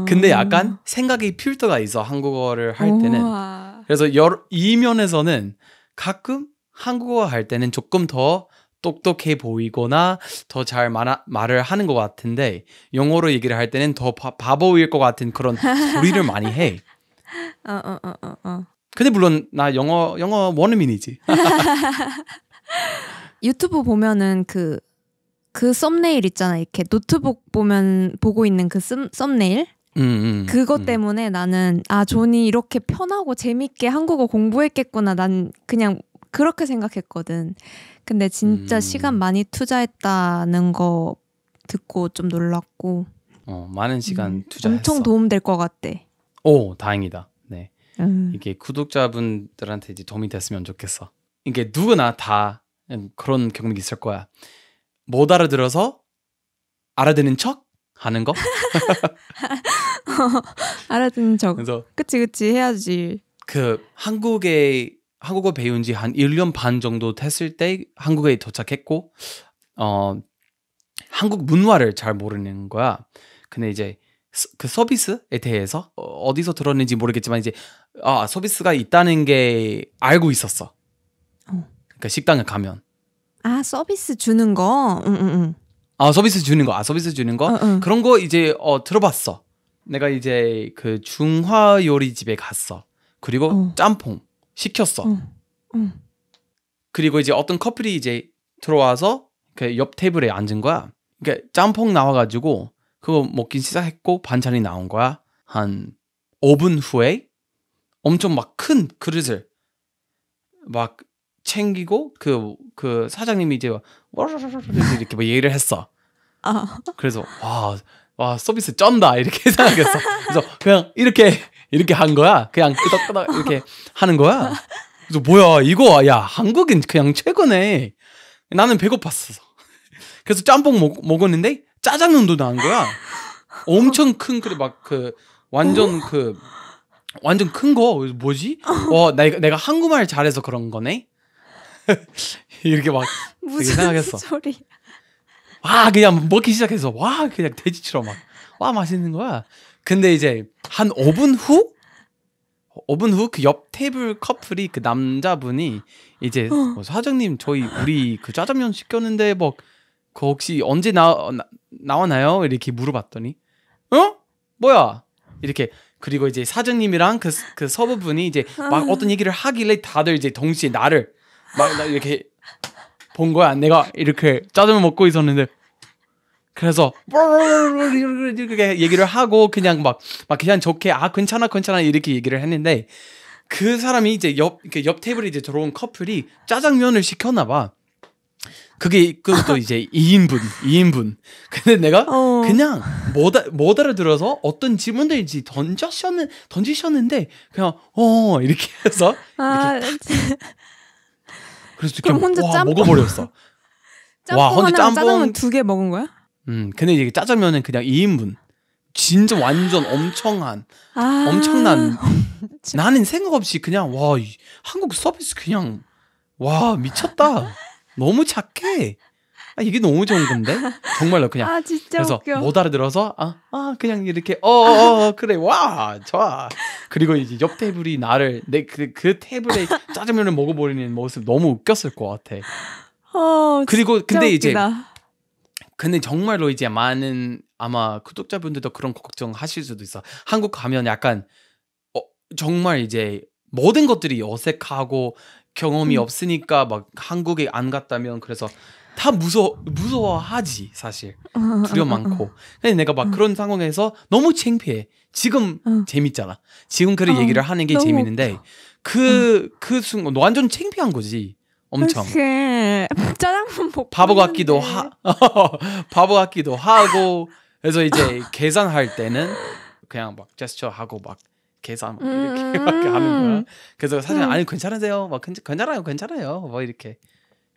S1: 근데 약간 생각의 필터가 있어. 한국어를 할 때는.
S2: 우와.
S1: 그래서 여러, 이 면에서는 가끔 한국어 할 때는 조금 더 똑똑해 보이거나 더 잘 말을 하는 것 같은데 영어로 얘기를 할 때는 더 바, 바보일 것 같은 그런 소리를 많이 해.
S2: 어, 어, 어, 어, 어.
S1: 근데 물론 나 영어 영어 원어민이지.
S2: 유튜브 보면은 그, 그 썸네일 있잖아. 이렇게 노트북 보면, 보고 있는 그 썸, 썸네일?
S1: 음, 음,
S2: 그것
S1: 음.
S2: 때문에 나는, 아, 존이 이렇게 편하고 재밌게 한국어 공부했겠구나. 난 그냥 그렇게 생각했거든. 근데 진짜
S1: 음.
S2: 시간 많이 투자했다는 거 듣고 좀 놀랐고.
S1: 어, 많은 시간
S2: 음,
S1: 투자했어.
S2: 엄청 도움될 것 같대.
S1: 오, 다행이다. 네.
S2: 음.
S1: 이게 구독자분들한테 이제 도움이 됐으면 좋겠어. 이게 누구나 다 그런 경험이 있을 거야. 못 알아들어서 알아듣는 척 하는 거.
S2: 알아듣는 척.
S1: 그래서
S2: 그치, 그치. 해야지.
S1: 그 한국에 한국어 배운 지 한 1년 반 정도 됐을 때 한국에 도착했고 어 한국 문화를 잘 모르는 거야. 근데 이제 서- 그 서비스에 대해서 어, 어디서 들었는지 모르겠지만 이제 아 서비스가 있다는 게 알고 있었어.
S2: 어.
S1: 그러니까 식당에 가면
S2: 아, 서비스 주는 거? 응, 응, 응.
S1: 아 서비스 주는 거, 아 서비스 주는 거
S2: 어, 어.
S1: 그런 거 이제 어 들어봤어. 내가 이제 그 중화 요리 집에 갔어. 그리고
S2: 어.
S1: 짬뽕 시켰어. 그리고 이제 어떤 커플이 이제 들어와서 그 옆 테이블에 앉은 거야. 그러니까 짬뽕 나와가지고 그거 먹기 시작했고 반찬이 나온 거야. 한 5분 후에 엄청 막 큰 그릇을 막 챙기고 그그 사장님이 이제 막 이렇게 막 얘기를 했어.
S2: 아,
S1: 그래서 와, 와 서비스 쩐다 이렇게 생각했어. 그래서 그냥 이렇게 이렇게 한 거야. 그냥 끄덕끄덕 이렇게 하는 거야. 그래서 뭐야 이거 야 한국인 그냥 최고네. 나는 배고팠어. 그래서 짬뽕 먹, 먹었는데 짜장면도 나온 거야. 엄청 큰 그래 막 그 완전 그 완전 큰 거. 뭐지? 와 내가 내가 한국말 잘해서 그런 거네. 이렇게 막
S2: 무슨
S1: 생각했어.
S2: 소리.
S1: 와 그냥 먹기 시작해서 와 그냥 돼지처럼 막 와 맛있는 거야. 근데 이제 한 5분 후 5분 후 그 옆 테이블 커플이 그 남자분이 이제 뭐 사장님 저희 우리 그 짜장면 시켰는데 뭐 그 혹시 언제 나, 나 나오나요? 이렇게 물어봤더니 어 뭐야 이렇게 그리고 이제 사장님이랑 그, 그 서부분이 이제 막 어떤 얘기를 하길래 다들 이제 동시에 나를 막 나 이렇게 본 거야. 내가 이렇게 짜장면 먹고 있었는데 그래서 이렇게 얘기를 하고 그냥 막막 그냥 좋게 아 괜찮아 괜찮아 이렇게 얘기를 했는데 그 사람이 이제 옆 이렇게 옆 테이블에 이제 들어온 커플이 짜장면을 시켰나 봐. 그게 그것도 이제 2인분 2인분. 근데 내가
S2: 어.
S1: 그냥 못, 알- 못 알아들어서 어떤 질문들인지 던졌었는 던지셨는데 그냥 어 이렇게 해서
S2: 아,
S1: 그래서
S2: 그럼 혼자
S1: 와,
S2: 짬뽕-
S1: 먹어버렸어.
S2: 짬뽕
S1: 와, 혼자
S2: 하나랑
S1: 짬뽕-
S2: 짜장면 두 개 먹은 거야?
S1: 음, 근데 이게 짜장면은 그냥 2인분. 진짜 완전 엄청한,
S2: 아,
S1: 엄청난. 나는 생각 없이 그냥, 와, 이 한국 서비스 그냥, 와, 미쳤다. 너무 착해. 아, 이게 너무 좋은 건데? 정말로 그냥.
S2: 아 진짜
S1: 그래서
S2: 웃겨.
S1: 못 알아들어서, 아, 아, 그냥 이렇게, 어, 어, 어, 그래, 와, 좋아. 그리고 이제 옆 테이블이 나를, 내 그, 그 테이블에 짜장면을 먹어버리는 모습 너무 웃겼을 것 같아.
S2: 어,
S1: 그리고 근데 이제
S2: 웃기다.
S1: 근데 정말로 이제 많은 아마 구독자분들도 그런 걱정하실 수도 있어. 한국 가면 약간 어, 정말 이제 모든 것들이 어색하고 경험이
S2: 음.
S1: 없으니까 막 한국에 안 갔다면 그래서 다 무서 무서워하지 사실
S2: 어,
S1: 두려움
S2: 어, 어,
S1: 많고. 근데 내가 막 그런 상황에서 너무 창피해. 지금
S2: 어.
S1: 재밌잖아. 지금 그런
S2: 어,
S1: 얘기를 하는 게 재밌는데 그그 순간 완전 창피한 거지. 엄청.
S2: 짜장면
S1: 바보 같기도. 하 바보 같기도 하고 그래서 이제 계산할 때는 그냥 막 제스처 하고 막 계산 막 이렇게
S2: 음.
S1: 막 하는 거야. 그래서 사실
S2: 음.
S1: 아니 괜찮으세요? 막 괜찮- 괜찮아요, 괜찮아요. 뭐 이렇게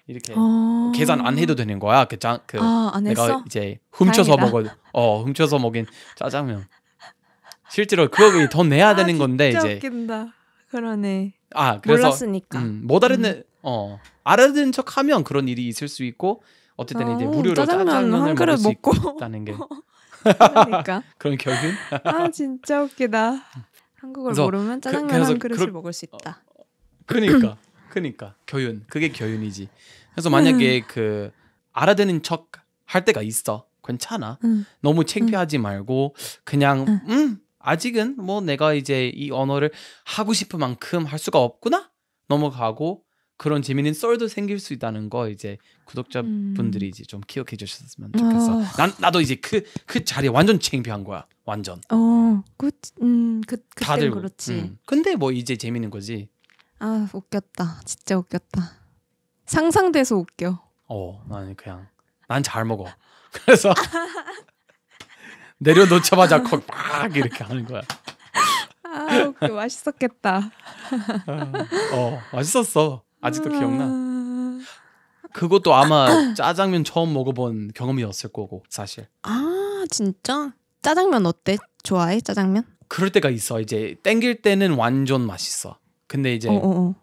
S1: 이렇게
S2: 어.
S1: 계산 안 해도 되는 거야. 그그 그
S2: 아, 안
S1: 내가
S2: 했어?
S1: 이제 훔쳐서
S2: 다행이다.
S1: 먹어 어 훔쳐서 먹인 짜장면 실제로 그거 돈 내야 되는
S2: 아,
S1: 건데
S2: 진짜
S1: 이제
S2: 웃긴다. 그러네.
S1: 아 그래서
S2: 몰랐으니까.
S1: 음, 못 알아듣는 어 알아듣는 척하면 그런 일이 있을 수 있고 어쨌든 이제
S2: 어,
S1: 무료로
S2: 짜장면
S1: 짜장면을
S2: 한 그릇
S1: 먹을 수
S2: 먹고.
S1: 있다는 게
S2: 그러니까.
S1: 그런 교훈.
S2: 아 진짜 웃기다. 한국어를
S1: 그래서
S2: 모르면
S1: 그-
S2: 짜장면
S1: 그래서
S2: 한 그릇을
S1: 그렇-
S2: 먹을 수 있다.
S1: 그러니까 그러니까 교훈 그게 교훈이지. 그래서 만약에
S2: 음.
S1: 그 알아듣는 척 할 때가 있어 괜찮아.
S2: 응.
S1: 너무 창피하지 말고 그냥
S2: 응.
S1: 음 아직은 뭐 내가 이제 이 언어를 하고 싶은 만큼 할 수가 없구나 넘어가고 그런 재미있는 썰도 생길 수 있다는 거 이제 구독자분들이 이제 좀 기억해 주셨으면 좋겠어.
S2: 어.
S1: 난 나도 이제 그그 자리에 완전 창피한 거야. 완전.
S2: 어, 그, 음, 그,
S1: 다들
S2: 그렇지.
S1: 음. 근데 뭐 이제 재밌는 거지.
S2: 아, 웃겼다. 진짜 웃겼다. 상상돼서 웃겨.
S1: 어, 나는 그냥 난 잘 먹어. 그래서 내려놓자마자 콕막 이렇게 하는 거야.
S2: 아, 웃겨. 맛있었겠다.
S1: 어, 맛있었어. 아직도 기억나.
S2: 아,
S1: 그것도 아마 짜장면 처음 먹어본 경험이었을 거고 사실.
S2: 아, 진짜? 짜장면 어때? 좋아해? 짜장면?
S1: 그럴 때가 있어. 이제 땡길 때는 완전 맛있어. 근데 이제
S2: 어, 어, 어.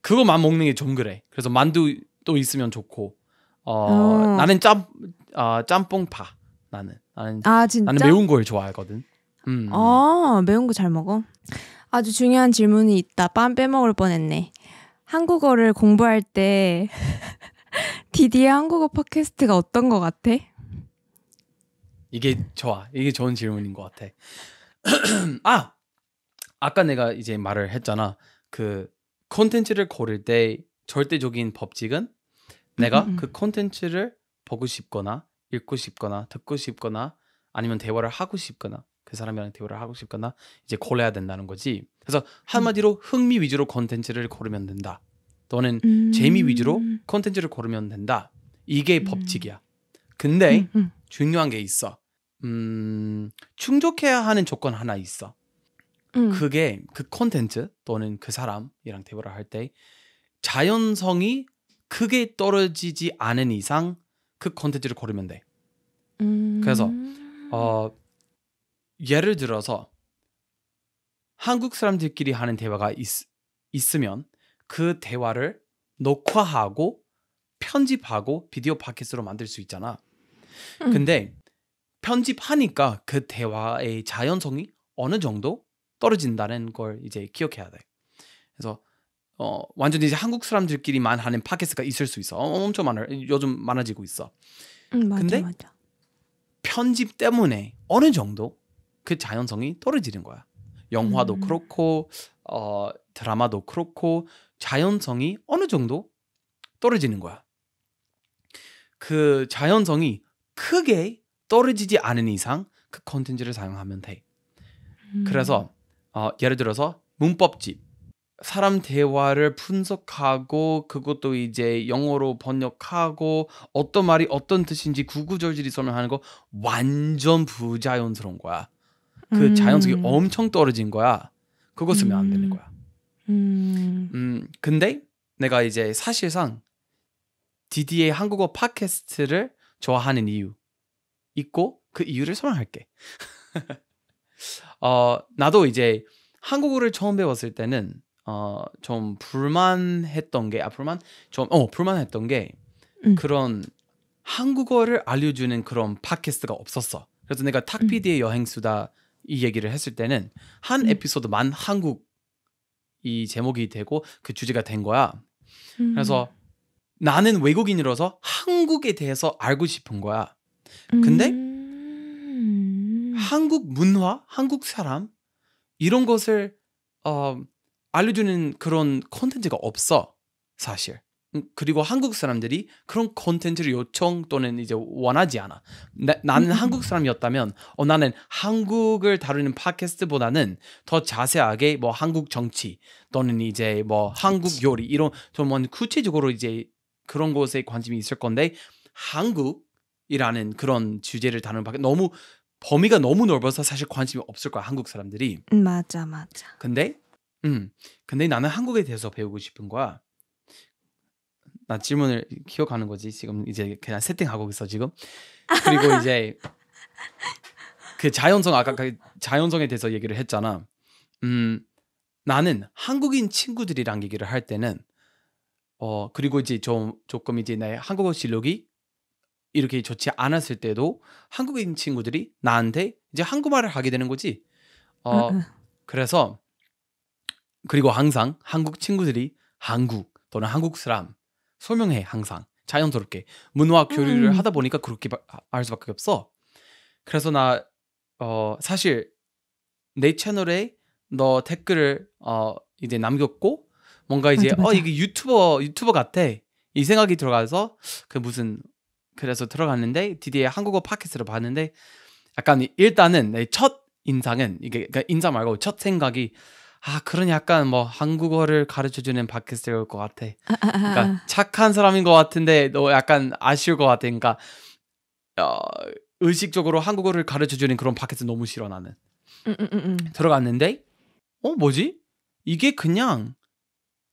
S1: 그거만 먹는 게 좀 그래. 그래서 만두 또 있으면 좋고. 어,
S2: 어.
S1: 나는 짬 아, 짬뽕파. 나는 나는
S2: 아, 진짜?
S1: 나는 매운 걸 좋아하거든. 음.
S2: 아, 매운 거 잘 먹어? 아주 중요한 질문이 있다. 빰 빼먹을 뻔했네. 한국어를 공부할 때 디디의 한국어 팟캐스트가 어떤 거 같아?
S1: 이게 좋아. 이게 좋은 질문인 것 같아. 아 아까 내가 이제 말을 했잖아. 그 콘텐츠를 고를 때 절대적인 법칙은 내가
S2: 음, 음.
S1: 그 콘텐츠를 보고 싶거나 읽고 싶거나 듣고 싶거나 아니면 대화를 하고 싶거나 그 사람이랑 대화를 하고 싶거나 이제 골라야 된다는 거지. 그래서 한마디로 흥미 위주로 콘텐츠를 고르면 된다. 또는
S2: 음.
S1: 재미 위주로 콘텐츠를 고르면 된다. 이게
S2: 음.
S1: 법칙이야. 근데
S2: 음, 음.
S1: 중요한 게 있어. 음, 충족해야 하는 조건 하나 있어.
S2: 음.
S1: 그게 그 콘텐츠 또는 그 사람이랑 대화를 할 때 자연성이 크게 떨어지지 않은 이상 그 콘텐츠를 고르면 돼.
S2: 음.
S1: 그래서, 어, 예를 들어서 한국 사람들끼리 하는 대화가 있, 있으면 그 대화를 녹화하고 편집하고 비디오 팟캐스트로 만들 수 있잖아.
S2: 음.
S1: 근데 편집하니까 그 대화의 자연성이 어느 정도 떨어진다는 걸 이제 기억해야 돼. 그래서 어 완전 이제 한국 사람들끼리만 하는 팟캐스트가 있을 수 있어. 어, 엄청 많아. 요즘 많아지고 있어.
S2: 음, 맞아,
S1: 근데
S2: 맞아.
S1: 편집 때문에 어느 정도 그 자연성이 떨어지는 거야. 영화도
S2: 음.
S1: 그렇고 어 드라마도 그렇고 자연성이 어느 정도 떨어지는 거야. 그 자연성이 크게 떨어지지 않은 이상 그 컨텐츠를 사용하면 돼.
S2: 음.
S1: 그래서 어, 예를 들어서 문법집 사람 대화를 분석하고 그것도 이제 영어로 번역하고 어떤 말이 어떤 뜻인지 구구절절히 설명하는 거 완전 부자연스러운 거야. 그
S2: 음.
S1: 자연성이 엄청 떨어진 거야. 그거 쓰면 안 되는
S2: 음.
S1: 거야.
S2: 음.
S1: 음, 근데 내가 이제 사실상 디디의 한국어 팟캐스트를 좋아하는 이유 있고 그 이유를 설명할게. 어, 나도 이제 한국어를 처음 배웠을 때는 어, 좀 불만했던 게, 아, 불만? 좀, 어, 불만했던 게
S2: 음.
S1: 그런 한국어를 알려주는 그런 팟캐스트가 없었어. 그래서 내가 탁피디의 여행수다 이 얘기를 했을 때는 한
S2: 음.
S1: 에피소드만 한국 이 제목이 되고 그 주제가 된 거야.
S2: 음.
S1: 그래서 나는 외국인이라서 한국에 대해서 알고 싶은 거야. 근데
S2: 음.
S1: 한국 문화, 한국 사람 이런 것을 어, 알려주는 그런 콘텐츠가 없어 사실. 음, 그리고 한국 사람들이 그런 콘텐츠를 요청 또는 이제 원하지 않아. 나, 나는
S2: 음.
S1: 한국 사람이었다면 어, 나는 한국을 다루는 팟캐스트보다는 더 자세하게 뭐 한국 정치 또는 이제 뭐 한국 요리 이런 좀 구체적으로 이제 그런 것에 관심이 있을 건데 한국이라는 그런 주제를 다루는 밖에 너무 범위가 너무 넓어서 사실 관심이 없을 거야 한국 사람들이.
S2: 음, 맞아, 맞아.
S1: 근데 음 근데 나는 한국에 대해서 배우고 싶은 거야. 나 질문을 기억하는 거지 지금 이제 그냥 세팅하고 있어 지금. 그리고 이제 그 자연성 아까 그 자연성에 대해서 얘기를 했잖아. 음 나는 한국인 친구들이랑 얘기를 할 때는 어 그리고 이제 좀 조금 이제 내 한국어 실력이 이렇게 좋지 않았을 때도 한국인 친구들이 나한테 이제 한국말을 하게 되는 거지. 어. 그래서 그리고 항상 한국 친구들이 한국 또는 한국 사람 설명해 항상 자연스럽게 문화 교류를
S2: 음.
S1: 하다 보니까 그렇게 바- 할 수밖에 없어. 그래서 나 어 사실 내 채널에 너 댓글을 어 이제 남겼고 뭔가 이제
S2: 맞아, 맞아.
S1: 어 이게 유튜버 유튜버 같아 이 생각이 들어가서 그 무슨 그래서 들어갔는데 드디어 한국어 팟캐스트를 봤는데 약간 일단은 내첫 인상은 이게 그러니까 인상 말고 첫 생각이 아 그런 약간 뭐 한국어를 가르쳐 주는 팟캐스트일 것 같아. 그러니까
S2: 아.
S1: 착한 사람인 것 같은데 너 약간 아쉬울 것 같아. 그러니까 어, 의식적으로 한국어를 가르쳐 주는 그런 팟캐스트 너무 싫어 나는.
S2: 응, 응, 응, 응.
S1: 들어갔는데 어 뭐지? 이게 그냥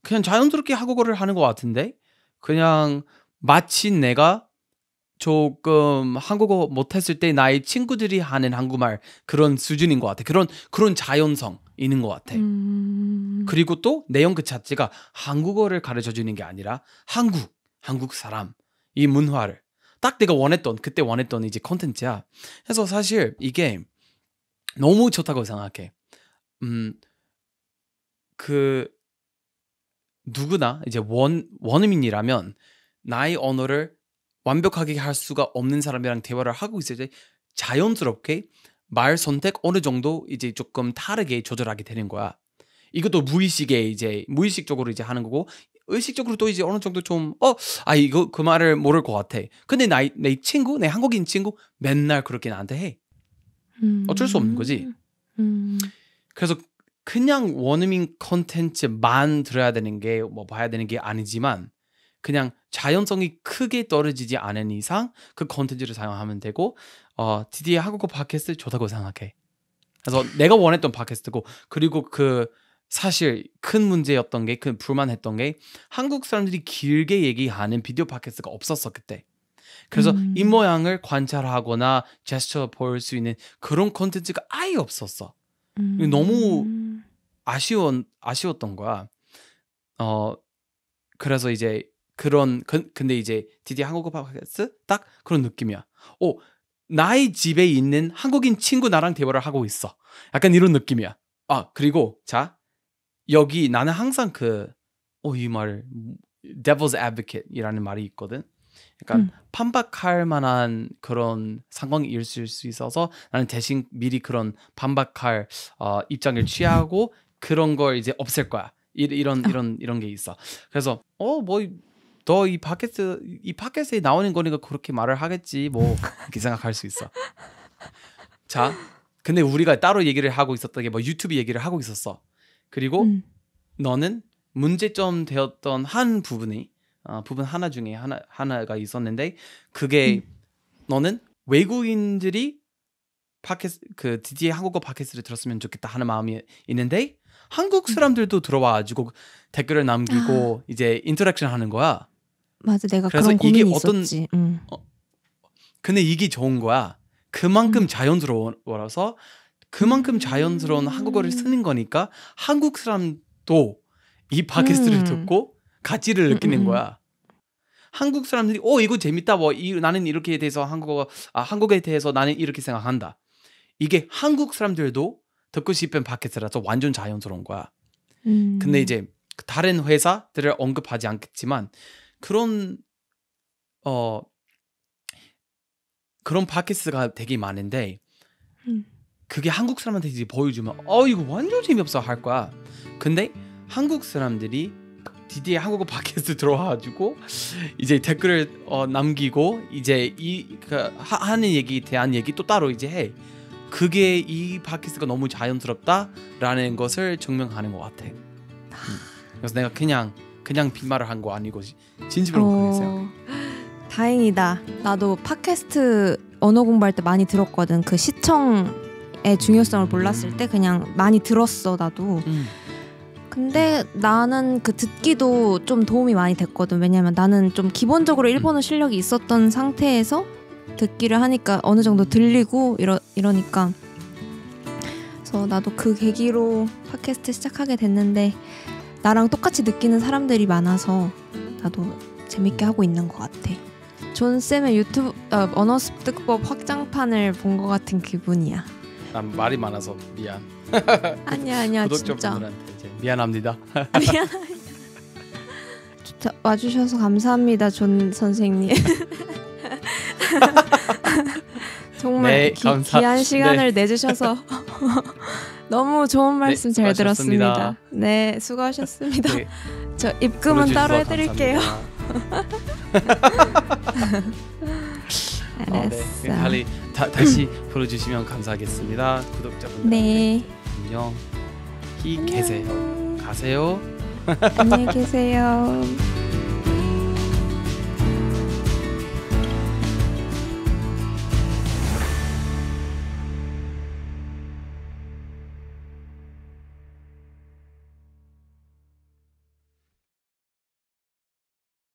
S1: 그냥 자연스럽게 한국어를 하는 것 같은데 그냥 마치 내가 조금 한국어 못했을 때 나의 친구들이 하는 한국말 그런 수준인 것 같아. 그런 그런 자연성 있는 것 같아.
S2: 음.
S1: 그리고 또 내용 그 자체가 한국어를 가르쳐 주는 게 아니라 한국, 한국 사람, 이 문화를 딱 내가 원했던 그때 원했던 이제 컨텐츠야. 그래서 사실 이게 너무 좋다고 생각해. 음, 그 누구나 이제 원 원어민이라면 나의 언어를 완벽하게 할 수가 없는 사람이랑 대화를 하고 있을 때 자연스럽게 말 선택 어느 정도 이제 조금 다르게 조절하게 되는 거야. 이것도 무의식에 이제 무의식적으로 이제 하는 거고 의식적으로 또 이제 어느 정도 좀 어 아 이거 그 말을 모를 것 같아. 근데 나내 내 친구 내 한국인 친구 맨날 그렇게 나한테 해.
S2: 음.
S1: 어쩔 수 없는 거지.
S2: 음.
S1: 그래서 그냥 원어민 콘텐츠만 들어야 되는 게 뭐 봐야 되는 게 아니지만 그냥 자연성이 크게 떨어지지 않은 이상 그 콘텐츠를 사용하면 되고 어 드디어 한국어 팟캐스트 좋다고 생각해. 그래서 내가 원했던 팟캐스트고 그리고 그 사실 큰 문제였던 게그 불만했던 게 한국 사람들이 길게 얘기하는 비디오 팟캐스트가 없었어 그때. 그래서
S2: 음.
S1: 입 모양을 관찰하거나 제스처 보일 수 있는 그런 콘텐츠가 아예 없었어.
S2: 음.
S1: 너무 아쉬운 아쉬웠던 거야. 어 그래서 이제 그런 그, 근데 이제 드디어 한국어 팟캐스트 딱 그런 느낌이야. 오 나의 집에 있는 한국인 친구 나랑 대화를 하고 있어. 약간 이런 느낌이야. 아 그리고 자 여기 나는 항상 그어이 말을 devil's advocate이라는 말이 있거든. 약간
S2: 음.
S1: 반박할 만한 그런 상황이 있을 수 있어서 나는 대신 미리 그런 반박할 어, 입장을 취하고 그런 걸 이제 없앨 거야. 이, 이런 이런 이런 게 있어. 그래서 어 뭐 너 이 팟캐스트 이 팟캐스트에 나오는 거니까 그렇게 말을 하겠지 뭐 이렇게 생각할 수 있어. 자, 근데 우리가 따로 얘기를 하고 있었던 게 뭐 유튜브 얘기를 하고 있었어. 그리고
S2: 음.
S1: 너는 문제점 되었던 한 부분이 어, 부분 하나 중에 하나 하나가 있었는데 그게 너는 외국인들이 팟캐스트 그 드디어 한국어 팟캐스트를 들었으면 좋겠다 하는 마음이 있는데 한국 사람들도 들어와가지고 댓글을 남기고 이제 interaction 하는 거야.
S2: 맞아 내가
S1: 그래서
S2: 그런
S1: 이게
S2: 고민이
S1: 어떤-
S2: 있었지. 음.
S1: 근데 이게 좋은 거야. 그만큼
S2: 음.
S1: 자연스러워서 그만큼 자연스러운 한국어를 쓰는 거니까 한국 사람도 이 팟캐스트를
S2: 음.
S1: 듣고 가치를 느끼는
S2: 음, 음.
S1: 거야. 한국 사람들이 어 이거 재밌다 뭐 이, 나는 이렇게 대해서 한국어 아 한국에 대해서 나는 이렇게 생각한다. 이게 한국 사람들도 듣고 싶은 팟캐스트라서 완전 자연스러운 거야.
S2: 음.
S1: 근데 이제 다른 회사들을 언급하지 않겠지만 그런 어 그런 팟캐스트가 되게 많은데
S2: 음.
S1: 그게 한국 사람한테 이제 보여주면 어 이거 완전 재미없어 할 거야. 근데 한국 사람들이 드디어 한국어 팟캐스트 들어와가지고 이제 댓글을 어, 남기고 이제 이 그, 하- 하는 얘기 대한 얘기 또 따로 이제 해. 그게 이 팟캐스트가 너무 자연스럽다라는 것을 증명하는 것 같아. 음. 그래서 내가 그냥 그냥 빈말을 한 거 아니고 지- 진심으로 그렇게 생각해.
S2: 어, 다행이다. 나도 팟캐스트 언어 공부할 때 많이 들었거든. 그 시청의 중요성을 몰랐을 때 그냥 많이 들었어 나도.
S1: 음.
S2: 근데 나는 그 듣기도 좀 도움이 많이 됐거든. 왜냐면 나는 좀 기본적으로 일본어 실력이 있었던 상태에서 듣기를 하니까 어느 정도 들리고 이러 이러니까 그래서 나도 그 계기로 팟캐스트 시작하게 됐는데 나랑 똑같이 느끼는 사람들이 많아서 나도 재밌게 하고 있는 것 같아. 존 쌤의 유튜브 어, 언어 습득법 확장판을 본 것 같은 기분이야.
S1: 난 말이 많아서 미안.
S2: 아니야 아니야
S1: 구독자분들한테 이제 미안합니다.
S2: 미안. 자, 와주셔서 감사합니다, 존 선생님. 정말
S1: 네,
S2: 기,
S1: 감사-
S2: 귀한 시간을 내주셔서 너무 좋은 말씀 잘
S1: 수고하셨습니다.
S2: 들었습니다. 네, 수고하셨습니다.
S1: 네,
S2: 저 입금은 따로 해드릴게요. 알았어.
S1: 네. 빨리 다, 다시 불러주시면 감사하겠습니다. 구독자분들.
S2: 네.
S1: 안녕. 히 계세요. 가세요.
S2: 안녕히 계세요.